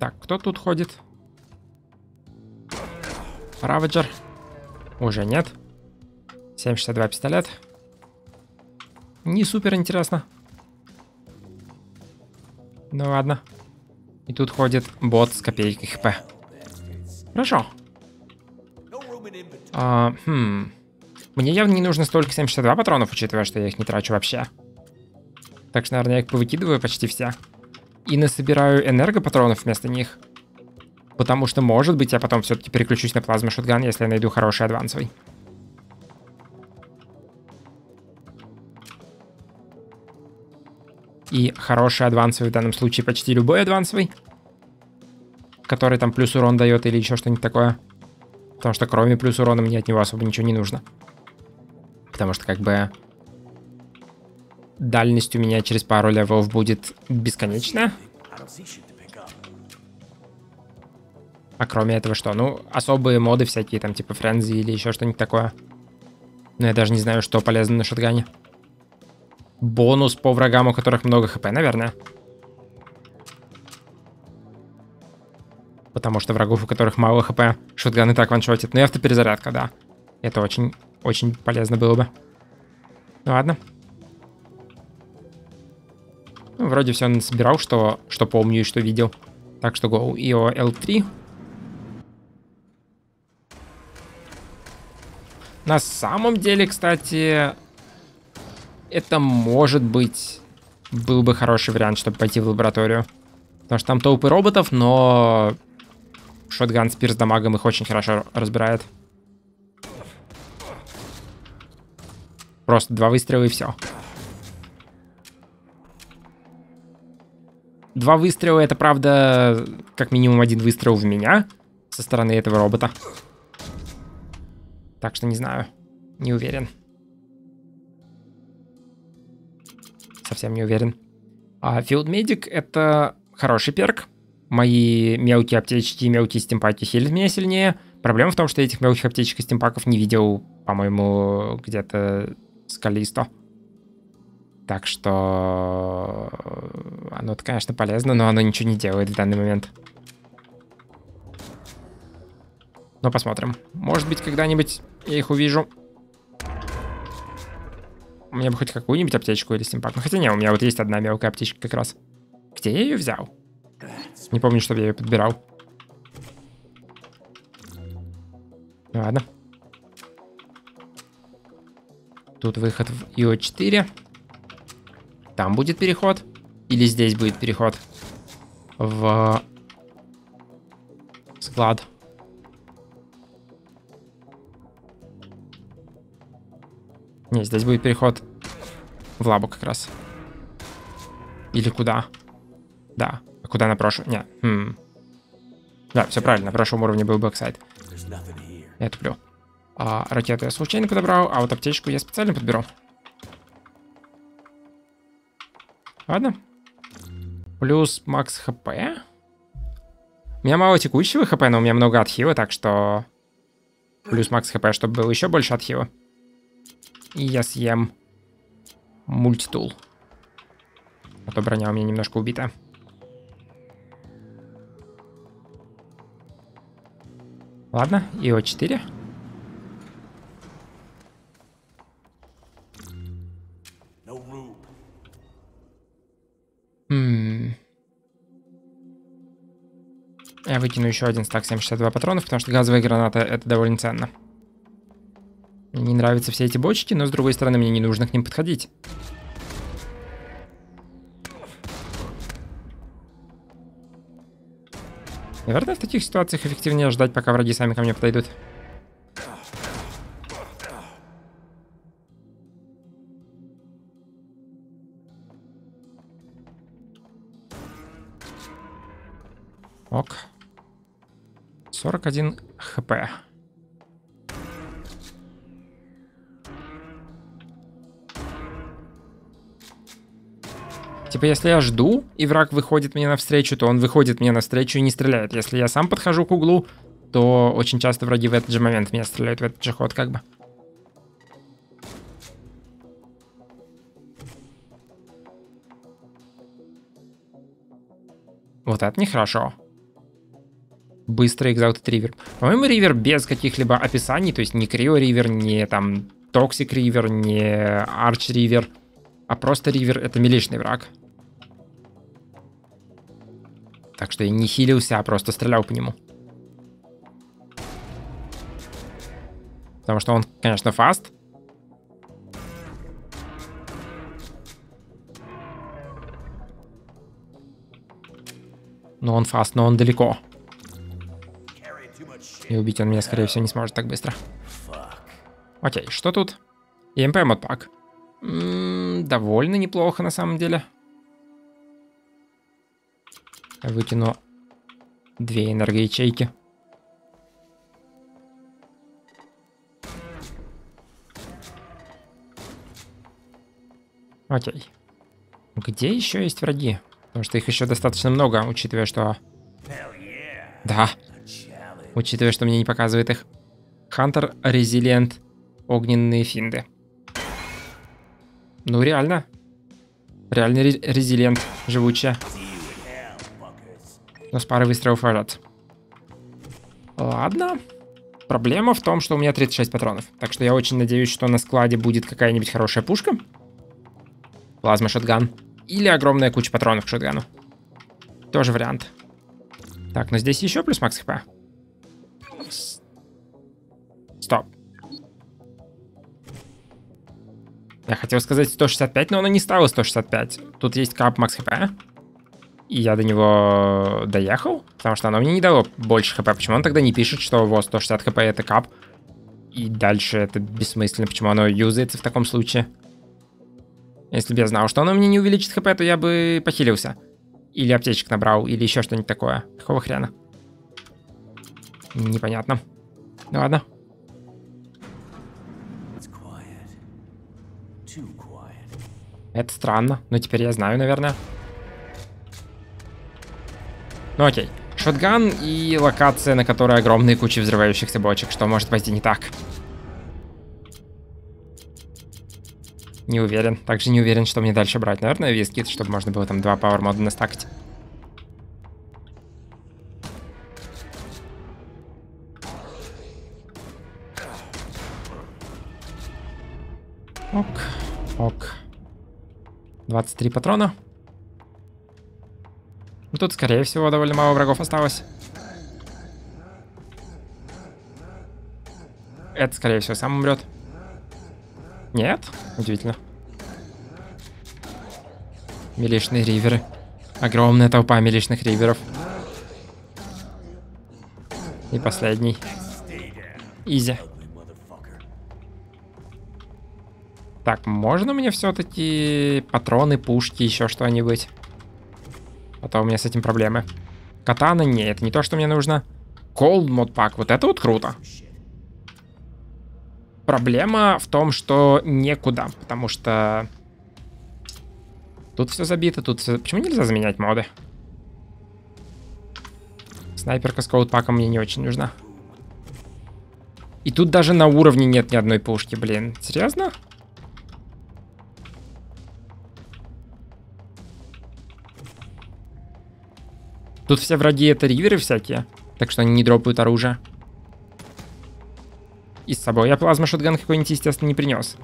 Так, кто тут ходит? Раваджер. Уже нет. 762 пистолет. Не супер интересно. Ну ладно. И тут ходит бот с копейкой хп. Хорошо. А, хм. Мне явно не нужно столько 762 патронов, учитывая, что я их не трачу вообще. Так что, наверное, я их повыкидываю почти все. И насобираю энергопатронов вместо них. Потому что, может быть, я потом все-таки переключусь на плазма шотган, если я найду хороший адвансовый. И хороший адвансовый в данном случае почти любой адвансовый. Который там плюс урон дает или еще что-нибудь такое. Потому что кроме плюс урона мне от него особо ничего не нужно. Потому что как бы дальность у меня через пару левелов будет бесконечная. А кроме этого что? Ну, особые моды всякие, там типа frenzy или еще что-нибудь такое. Но я даже не знаю, что полезно на шотгане. Бонус по врагам, у которых много хп, наверное. Потому что врагов, у которых мало хп, шотган и так ваншотит. Ну и автоперезарядка, да. Это очень, очень полезно было бы. Ну ладно. Ну, вроде все собирал, что, что помню и что видел. Так что go. IO L3. На самом деле, кстати, это может быть был бы хороший вариант, чтобы пойти в лабораторию. Потому что там толпы роботов, но шотган с дамагом их очень хорошо разбирает. Просто два выстрела и все. Два выстрела это, правда, как минимум один выстрел в меня со стороны этого робота. Так что не знаю. Не уверен. Совсем не уверен. А Field Medic это хороший перк. Мои мелкие аптечки и мелкие стимпаки хилят меня сильнее. Проблема в том, что этих мелких аптечек и стимпаков не видел, по-моему, где-то с Калисто. Так что оно, конечно, полезно, но оно ничего не делает в данный момент. Но посмотрим. Может быть, когда-нибудь я их увижу. У меня бы хоть какую-нибудь аптечку или стимпак. Ну, хотя не, у меня вот есть одна мелкая аптечка как раз. Где я ее взял? Не помню, чтобы я ее подбирал. Ладно. Тут выход в Ио-4. Там будет переход. Или здесь будет переход. В склад. Не, здесь будет переход в лабу как раз. Или куда? Да. А куда на прошлом? Не. Хм. Да, все правильно. На прошлом уровне был Black Site. Я туплю. А, ракету я случайно подобрал, а вот аптечку я специально подберу. Ладно. Плюс макс хп. У меня мало текущего хп, но у меня много отхила, так что... Плюс макс хп, чтобы было еще больше отхила. И я съем мультитул. А то броня у меня немножко убита. Ладно, ИО 4. Выкину еще один стак 762 патронов, потому что газовая граната это довольно ценно. Мне не нравятся все эти бочки, но с другой стороны мне не нужно к ним подходить. Наверное, в таких ситуациях эффективнее ждать, пока враги сами ко мне подойдут. Ок. 41 хп. Типа, если я жду, и враг выходит мне навстречу, то он выходит мне навстречу и не стреляет. Если я сам подхожу к углу, то очень часто враги в этот же момент меня стреляют в этот же ход, как бы. Вот это нехорошо. Быстрый exalted reaver. По-моему, reaver без каких-либо описаний, то есть не cryo reaver, не там toxic reaver, не arch reaver, а просто ривер это миличный враг. Так что я не хилился, а просто стрелял по нему. Потому что он, конечно, фаст. Но он фаст, но он далеко. И убить он меня, скорее всего, не сможет так быстро. Окей, что тут? ЕМП модпак. Довольно неплохо, на самом деле. Выкину две энергоячейки. Окей. Где еще есть враги? Потому что их еще достаточно много, учитывая, что... Да, Учитывая, что мне не показывает их. Хантер, Резилиент, огненные финды. Ну, реально. Реальный резилиент, живучая. Но с парой выстрелов валят. Ладно. Проблема в том, что у меня 36 патронов. Так что я очень надеюсь, что на складе будет какая-нибудь хорошая пушка. Плазма шотган. Или огромная куча патронов к шотгану. Тоже вариант. Так, но здесь еще плюс макс хп. Я хотел сказать 165, но оно не стало 165. Тут есть кап макс хп. И я до него доехал, потому что оно мне не дало больше хп. Почему он тогда не пишет, что вот 160 хп это кап? И дальше это бессмысленно. Почему оно юзается в таком случае? Если бы я знал, что оно мне не увеличит хп, то я бы похилился. Или аптечек набрал, или еще что-нибудь такое. Какого хрена? Непонятно. Ну ладно. Это странно, но теперь я знаю, наверное. Ну окей. Шотган и локация, на которой огромные кучи взрывающихся бочек. Что может пойти не так? Не уверен. Также не уверен, что мне дальше брать. Наверное, вискит, чтобы можно было там два пауэр мода настакать. Ок, ок. 23 патрона. Ну, тут, скорее всего, довольно мало врагов осталось. Это, скорее всего, сам умрет. Нет? Удивительно. Милишные риверы. Огромная толпа милишных риверов. И последний. Изи. Так, можно мне все-таки патроны, пушки, еще что-нибудь? А то у меня с этим проблемы. Катана, не, это не то, что мне нужно. Cold модпак, вот это вот круто. Проблема в том, что некуда, потому что... Тут все забито, тут все... Почему нельзя заменять моды? Снайперка с коудпаком мне не очень нужна. И тут даже на уровне нет ни одной пушки, блин. Серьезно? Тут все враги это риверы всякие, так что они не дропают оружие. И с собой я плазма шотган какой-нибудь, естественно, не принес.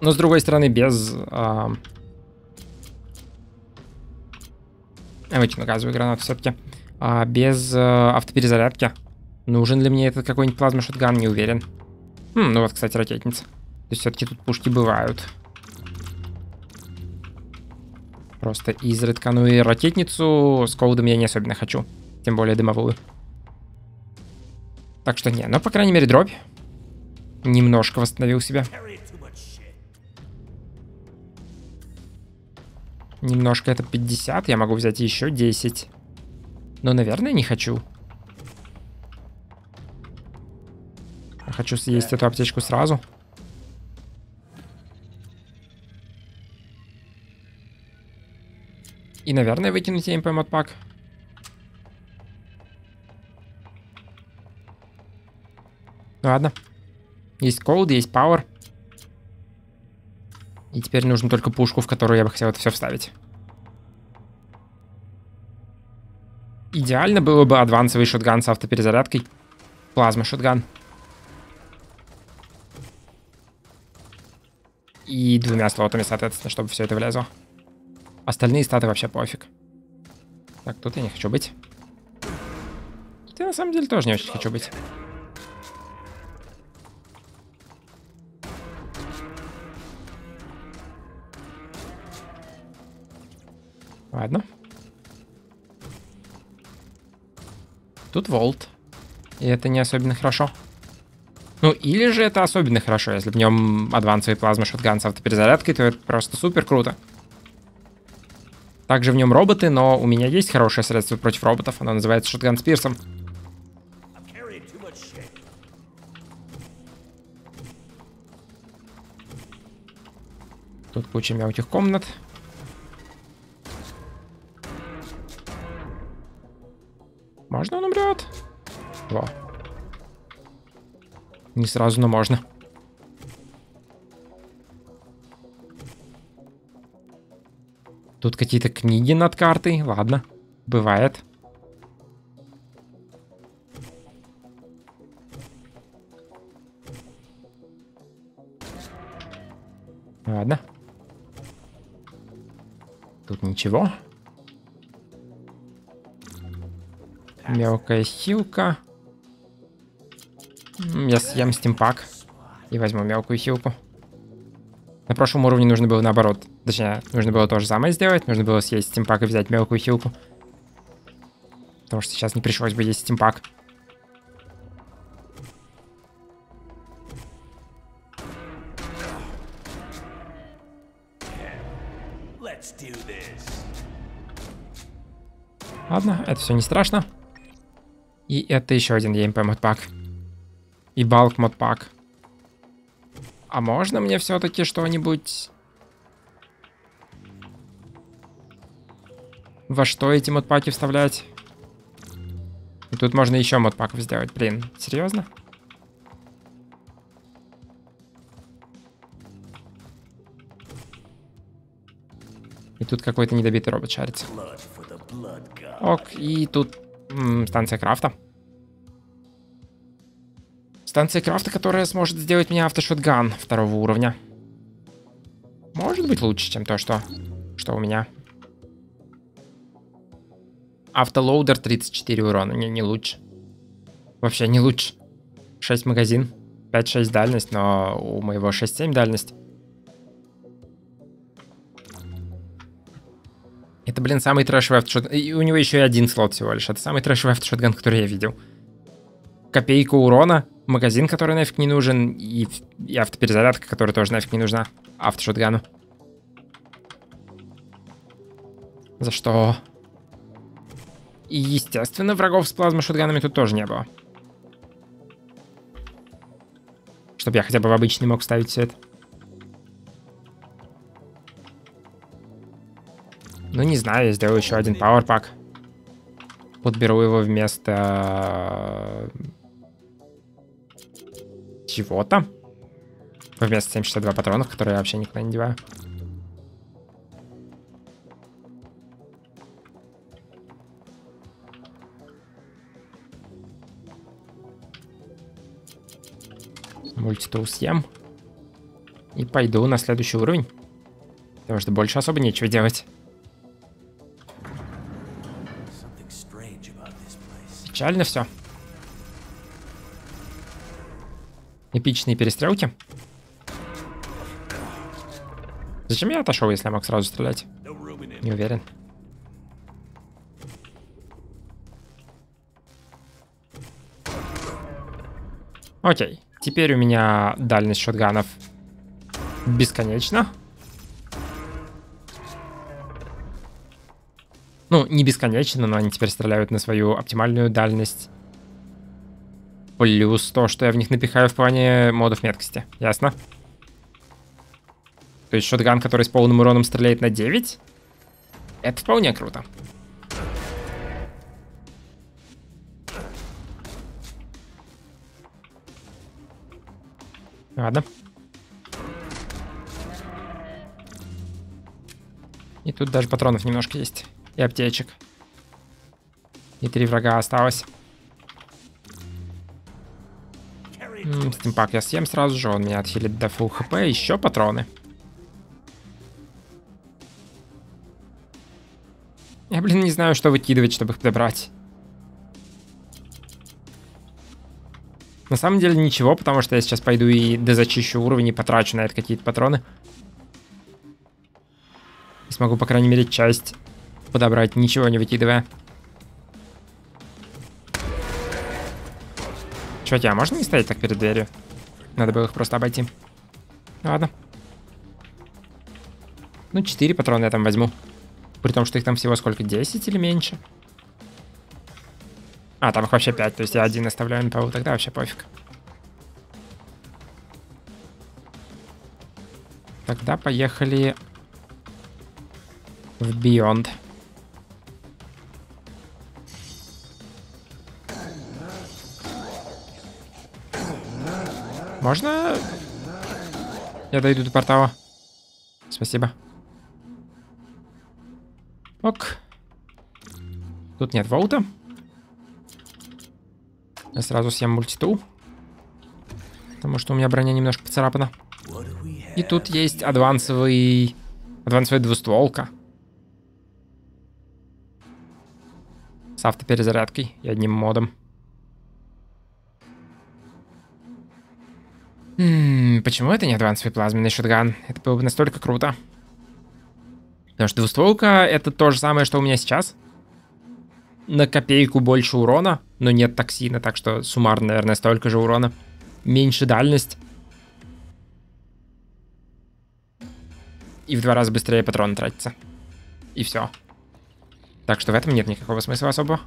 Но с другой стороны, без... А... Выкину газовую гранату все-таки. А, без а, автоперезарядки. Нужен ли мне этот какой-нибудь плазма шотган, не уверен. Хм, ну вот, кстати, ракетница. То есть все-таки тут пушки бывают. Просто изредка. Ну и ракетницу с коудом я не особенно хочу. Тем более дымовую. Так что не, ну по крайней мере дробь. Немножко восстановил себя. Немножко это 50, я могу взять еще 10. Но, наверное, не хочу. Хочу съесть эту аптечку сразу. И, наверное, выкинуть МП модпак. Ладно. Есть cold, есть power. И теперь нужно только пушку, в которую я бы хотел это все вставить. Идеально было бы адвансовый шотган с автоперезарядкой. Плазма шотган. И двумя слотами, соответственно, чтобы все это влезло. Остальные статы вообще пофиг. Так, тут я не хочу быть. Я на самом деле тоже не очень хочу быть. Ладно. Тут волт. И это не особенно хорошо. Ну, или же это особенно хорошо. Если в нем адвансовый плазма шотган с автоперезарядкой, то это просто супер круто. Также в нем роботы, но у меня есть хорошее средство против роботов. Оно называется шотган с пирсом. Тут куча мелких комнат. Можно он умрет? Во. Не сразу, но можно. Тут какие-то книги над картой. Ладно, бывает. Ладно. Тут ничего. Мелкая хилка. Я съем стимпак. И возьму мелкую хилку. На прошлом уровне нужно было наоборот. Точнее, нужно было то же самое сделать. Нужно было съесть стимпак и взять мелкую хилку. Потому что сейчас не пришлось бы есть стимпак. Ладно, это все не страшно. И это еще один EMP модпак. И балк модпак. А можно мне все-таки что-нибудь... Во что эти модпаки вставлять? И тут можно еще модпаков сделать. Блин, серьезно? И тут какой-то недобитый робот шарится. Ок, и тут м, станция крафта. Станция крафта, которая сможет сделать мне автошотган второго уровня. Может быть лучше, чем то, что, что у меня. Автолоудер 34 урона. Не, не лучше. Вообще не лучше. 6 магазин. 5-6 дальность, но у моего 6-7 дальность. Это, блин, самый трэшевый автошотган. И у него еще и один слот всего лишь. Это самый трэшевый автошотган, который я видел. Копейка урона, магазин, который нафиг не нужен, и, и автоперезарядка, которая тоже нафиг не нужна автошотгану. За что? И, естественно, врагов с плазмошотганами тут тоже не было. Чтобы я хотя бы в обычный мог ставить все это. Ну, не знаю, я сделаю еще один пауэрпак. Подберу его вместо... Чего-то. Вместо 762 патронов, которые я вообще никуда не деваю. Мультитул съем. И пойду на следующий уровень. Потому что больше особо нечего делать. Печально все. Эпичные перестрелки. Зачем я отошел, если я мог сразу стрелять? Не уверен. Окей. Теперь у меня дальность шотганов бесконечна. Ну, не бесконечно, но они теперь стреляют на свою оптимальную дальность. Плюс то, что я в них напихаю в плане модов меткости. Ясно? То есть шотган, который с полным уроном стреляет на 9? Это вполне круто. Ладно. И тут даже патронов немножко есть. И аптечек. И три врага осталось. стимпак я съем сразу же, он меня отхилит до фул хп. Еще патроны. Я, блин, не знаю, что выкидывать, чтобы их добрать. На самом деле ничего, потому что я сейчас пойду и дозачищу уровень и потрачу на это какие-то патроны. И смогу, по крайней мере, часть подобрать, ничего не выкидывая. Чё, тебя можно не стоять так перед дверью? Надо было их просто обойти. Ладно. Ну, 4 патрона я там возьму. При том, что их там всего сколько, 10 или меньше? А, там их вообще 5, то есть я один оставляю на полу, тогда вообще пофиг. Тогда поехали в Beyond. Можно? Я дойду до портала. Спасибо. Ок. Тут нет волта. Я сразу съем мультитул. Потому что у меня броня немножко поцарапана. И тут есть адвансовый... Адвансовая двустволка. С автоперезарядкой и одним модом. М почему это не адвансовый плазменный шотган? Это было бы настолько круто. Потому что двустволка это то же самое, что у меня сейчас. На копейку больше урона, но нет токсина, так что суммарно, наверное, столько же урона. Меньше дальность. И в два раза быстрее патрон тратится. И все. Так что в этом нет никакого смысла особо.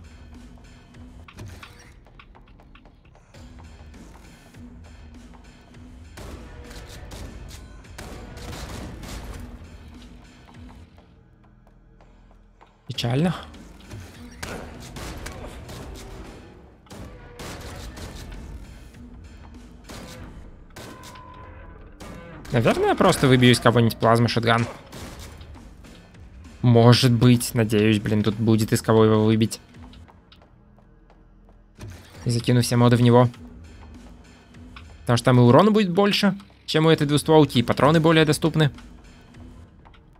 Печально. Наверное, просто выбью из кого-нибудь плазму шотган. Может быть, надеюсь, блин, тут будет из кого его выбить. И закину все моды в него. Потому что там и урона будет больше, чем у этой двустволки, и патроны более доступны.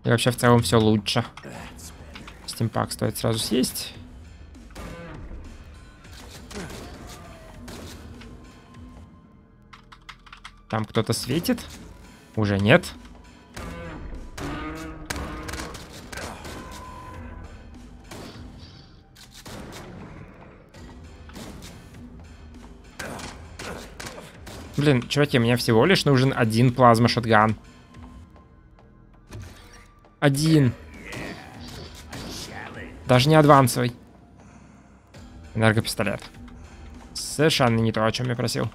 И вообще в целом все лучше. Стимпак стоит сразу съесть. Там кто-то светит. Уже нет. Блин, чуваки, мне всего лишь нужен один плазма-шотган. Один. Даже не адвансовый. Энергопистолет. Совершенно не то, о чем я просил.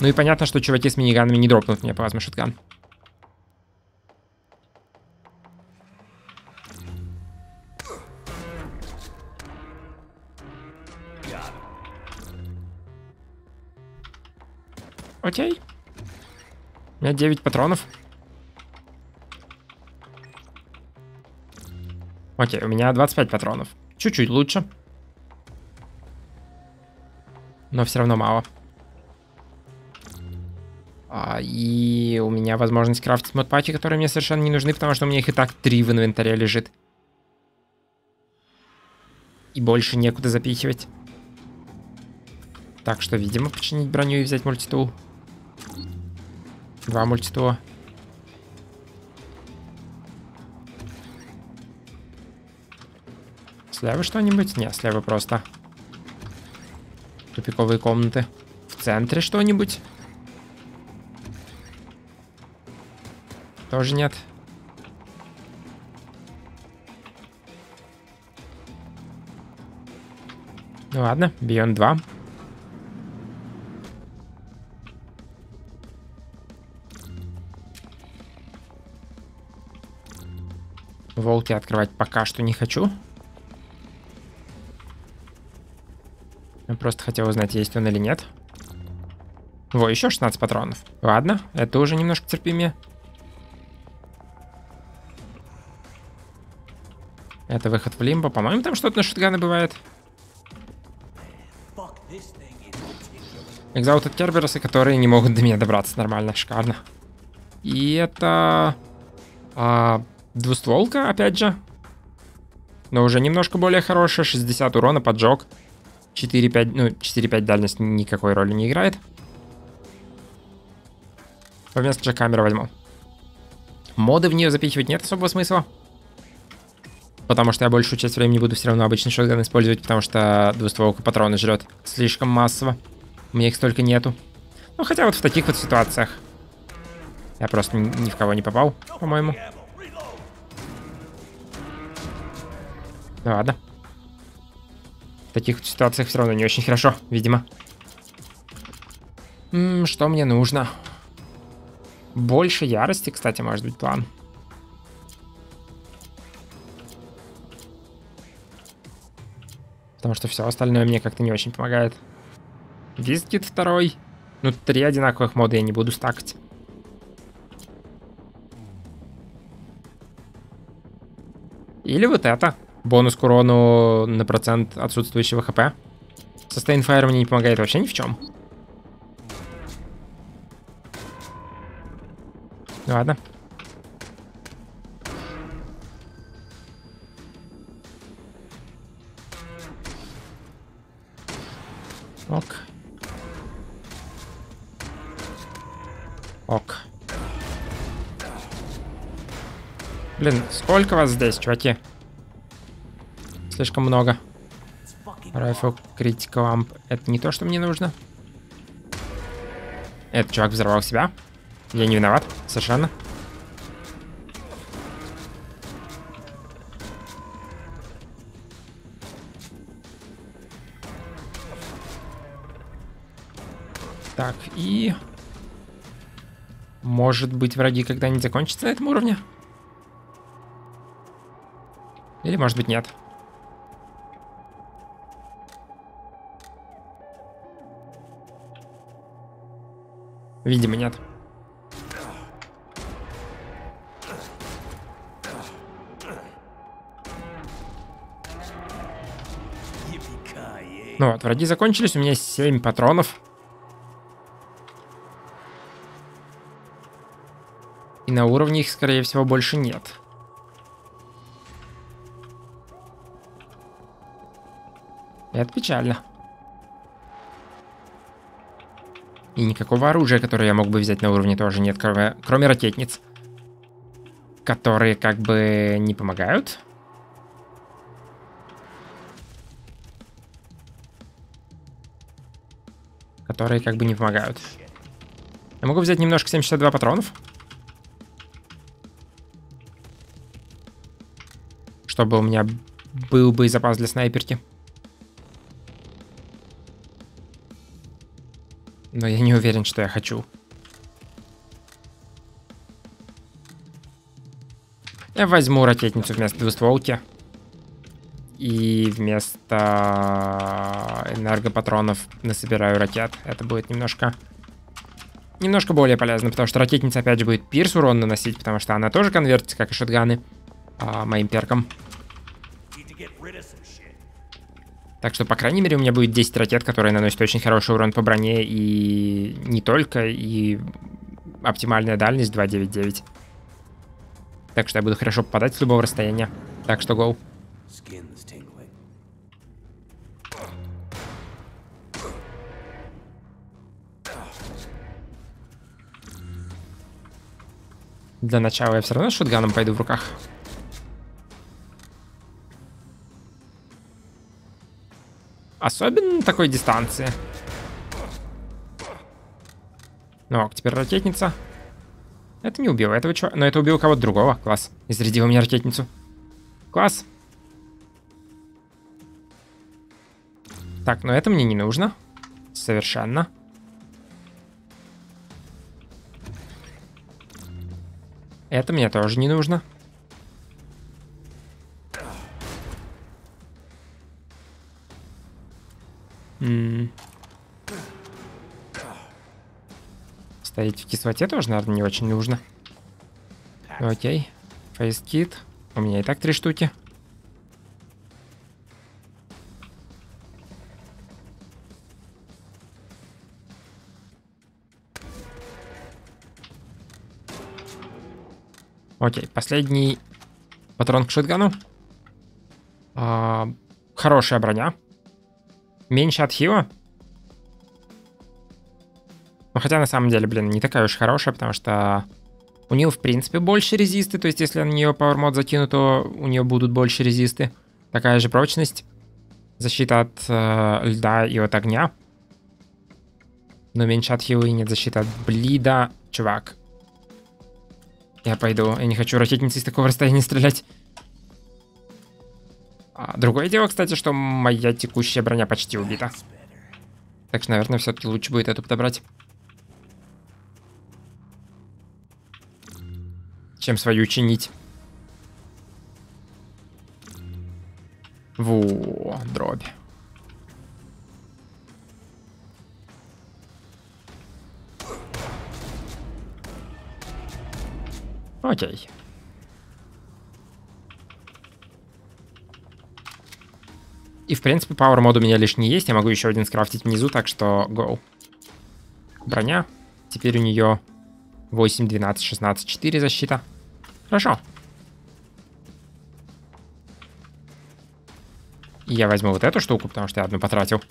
Ну и понятно, что чуваки с миниганами не дропнут мне плазма шоткан. Окей. У меня 9 патронов. Окей, у меня 25 патронов. Чуть-чуть лучше. Но все равно мало. А, и у меня возможность крафтить модпаки, которые мне совершенно не нужны, потому что у меня их и так три в инвентаре лежит. И больше некуда запихивать. Так что, видимо, починить броню и взять мультитул. Два мультитула. Слева что-нибудь? Нет, слева просто. Тупиковые комнаты. В центре что-нибудь? Тоже нет. Ну ладно, Beyond 2. Волки открывать пока что не хочу. Я просто хотел узнать, есть он или нет. Во, еще 16 патронов. Ладно, это уже немножко терпимее. Это выход в лимбо. По-моему, там что-то на шутганы бывает. Экзаут от Кербероса, которые не могут до меня добраться нормально, шикарно. И это... А, двустволка, опять же. Но уже немножко более хорошая. 60 урона, поджог. 4-5, ну, 4-5 дальность никакой роли не играет. Вместо же камеры возьму. Моды в нее запихивать нет особого смысла. Потому что я большую часть времени буду все равно обычный шотган использовать, потому что двустволка патроны жрет слишком массово. У меня их столько нету. Ну, хотя вот в таких вот ситуациях. Я просто ни в кого не попал, по-моему. Ну ладно. В таких вот ситуациях все равно не очень хорошо, видимо. М -м, что мне нужно? Больше ярости, кстати, может быть план. Потому что все остальное мне как-то не очень помогает. Визгит второй. Ну, три одинаковых мода я не буду стакать. Или вот это. Бонус к урону на процент отсутствующего хп. Fire мне не помогает вообще ни в чем. Ладно. Ок. Ок. Блин, сколько вас здесь, чуваки? Слишком много. Rifle Critical Amp. Это не то, что мне нужно. Этот чувак взорвал себя. Я не виноват, совершенно. Так, и... Может быть, враги когда-нибудь закончатся на этом уровне? Или, может быть, нет. Видимо, нет. Ну вот, враги закончились, у меня 7 патронов. На уровне их, скорее всего, больше нет. Это печально. И никакого оружия, которое я мог бы взять на уровне, тоже нет, кроме, кроме ракетниц. Которые как бы не помогают. Которые как бы не помогают. Я могу взять немножко 762 патронов. Чтобы у меня был бы запас для снайперки. Но я не уверен, что я хочу. Я возьму ракетницу вместо двустволки. И вместо энергопатронов насобираю ракет. Это будет немножко... Немножко более полезно, потому что ракетница опять же будет пирс урон наносить, потому что она тоже конвертится, как и шотганы, а, моим перком. Так что, по крайней мере, у меня будет 10 ракет, которые наносят очень хороший урон по броне и не только, и оптимальная дальность 2.99. Так что я буду хорошо попадать с любого расстояния. Так что гоу. Для начала я все равно с шотганом пойду в руках. Особенно на такой дистанции. Ну, ок, теперь ракетница. Это не убило этого чувака, но это убило кого-то другого. Класс. И зарядил мне ракетницу. Класс. Так, но это мне не нужно. Совершенно. Это мне тоже не нужно. Стоять в кислоте тоже, наверное, не очень нужно. Ну, окей. Фейскит. У меня и так три штуки. Окей, последний патрон к шотгану. А, хорошая броня. Меньше от хила? Ну, хотя на самом деле, блин, не такая уж хорошая, потому что у нее, в принципе, больше резисты. То есть, если на нее Mod закину, то у нее будут больше резисты. Такая же прочность. Защита от э, льда и от огня. Но меньше от хила и нет защиты от блида. Чувак. Я пойду. Я не хочу ракетницей с такого расстояния стрелять. А, другое дело, кстати, что моя текущая броня почти убита. Так что, наверное, все-таки лучше будет эту подобрать. Чем свою чинить. Во, дробь. Окей. И, в принципе, Power мод у меня лишний есть. Я могу еще один скрафтить внизу, так что go. Броня. Теперь у нее 8, 12, 16, 4 защита. Хорошо. И я возьму вот эту штуку, потому что я одну потратил.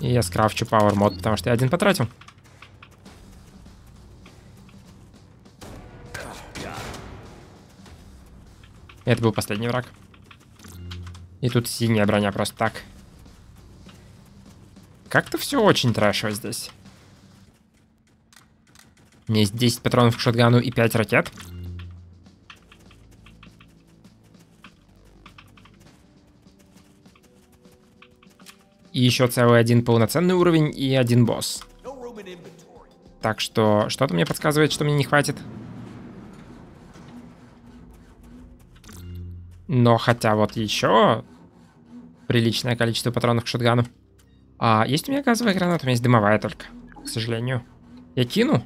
И я скрафчу Power мод, потому что я один потратил. Это был последний враг. И тут синяя броня просто так. Как-то все очень трэшево здесь. У меня есть 10 патронов к шотгану и 5 ракет. И еще целый один полноценный уровень и один босс. Так что что-то мне подсказывает, что мне не хватит. Но хотя вот еще приличное количество патронов к шотгану. А есть у меня газовая граната? У меня есть дымовая только, к сожалению. Я кину.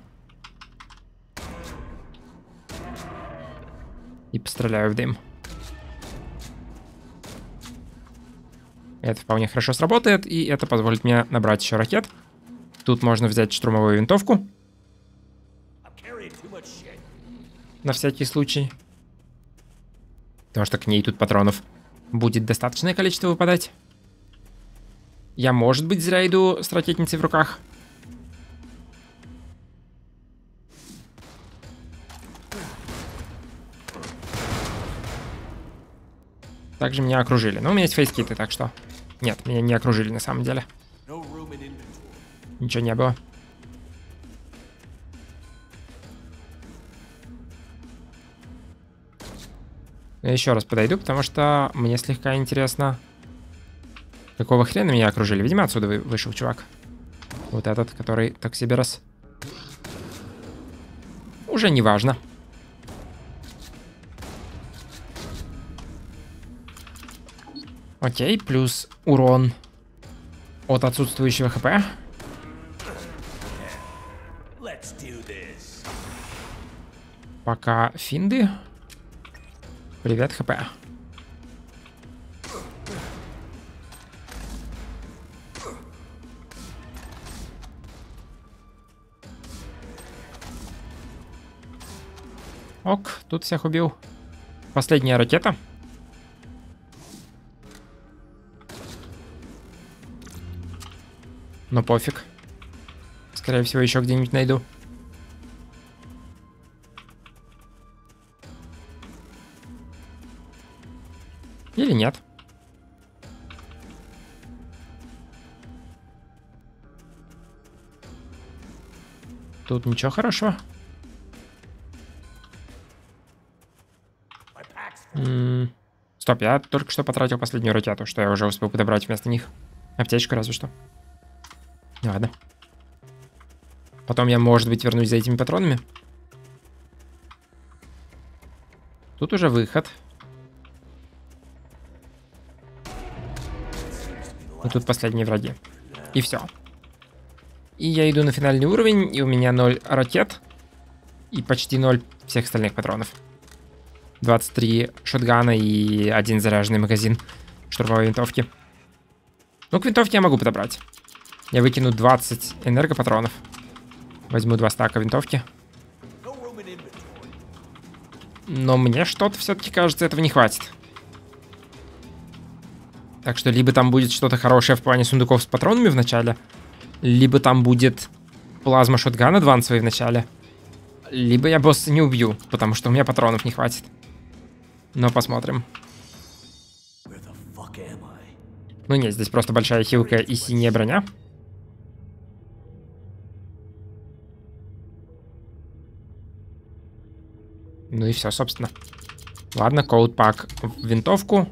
И постреляю в дым. Это вполне хорошо сработает, и это позволит мне набрать еще ракет. Тут можно взять штурмовую винтовку. На всякий случай. Потому что к ней тут патронов будет достаточное количество выпадать. Я, может быть, зря иду с ракетницей в руках. Также меня окружили. Но у меня есть фейскиты, так что... Нет, меня не окружили на самом деле. Ничего не было. Я еще раз подойду, потому что мне слегка интересно, какого хрена меня окружили. Видимо, отсюда вышел чувак. Вот этот, который так себе раз... Уже не важно. Окей, плюс урон от отсутствующего хп. Пока финды Привет, ХП. Ок, тут всех убил. Последняя ракета. Но пофиг. Скорее всего, еще где-нибудь найду. Или нет. Тут ничего хорошего. Стоп, я только что потратил последнюю ракету, что я уже успел подобрать вместо них. Аптечку разве что. Ладно. Потом я, может быть, вернусь за этими патронами. Тут уже выход. И тут последние враги. И все. И я иду на финальный уровень, и у меня 0 ракет. И почти 0 всех остальных патронов. 23 шотгана и один заряженный магазин штурмовой винтовки. Ну, к винтовке я могу подобрать. Я выкину 20 энергопатронов. Возьму два стака винтовки. Но мне что-то все-таки кажется, этого не хватит. Так что либо там будет что-то хорошее в плане сундуков с патронами в начале, либо там будет плазма шотган адвансовый в начале, либо я босса не убью, потому что у меня патронов не хватит. Но посмотрим. Ну нет, здесь просто большая хилка и синяя броня. Ну и все, собственно. Ладно, коуд-пак в винтовку.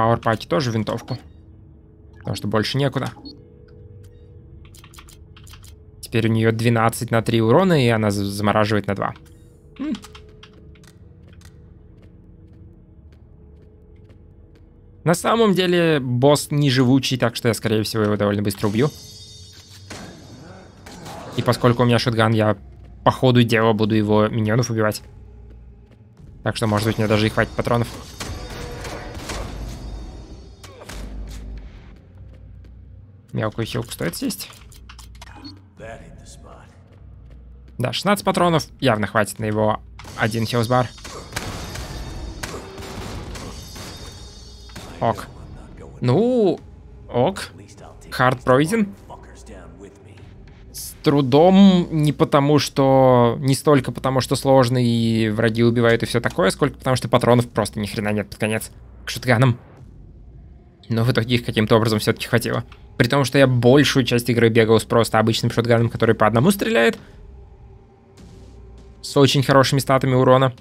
Пауэрпаки тоже винтовку. Потому что больше некуда. Теперь у нее 12 на 3 урона, и она замораживает на 2. М. На самом деле, босс не живучий, так что я, скорее всего, его довольно быстро убью. И поскольку у меня шотган, я по ходу дела буду его миньонов убивать. Так что, может быть, мне даже и хватит патронов. Мелкую хилку стоит съесть. Да, 16 патронов явно хватит на его один хилсбар. Ок. Ну, ок. Хард пройден. С трудом не потому, что... Не столько потому, что сложно и враги убивают и все такое, сколько потому, что патронов просто ни хрена нет под конец к шутганам. Но в итоге их каким-то образом все-таки хватило. При том, что я большую часть игры бегал с просто обычным шотганом, который по одному стреляет. С очень хорошими статами урона.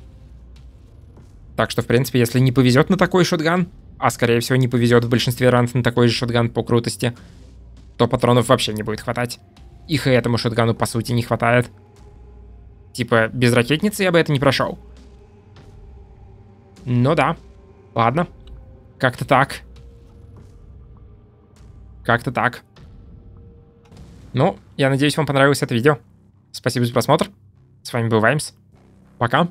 Так что, в принципе, если не повезет на такой шотган, а скорее всего не повезет в большинстве ранов на такой же шотган по крутости, то патронов вообще не будет хватать. Их и этому шотгану по сути не хватает. Типа, без ракетницы я бы это не прошел. Ну да. Ладно. Как-то так. Как-то так. Ну, я надеюсь, вам понравилось это видео. Спасибо за просмотр. С вами был Ваймс. Пока.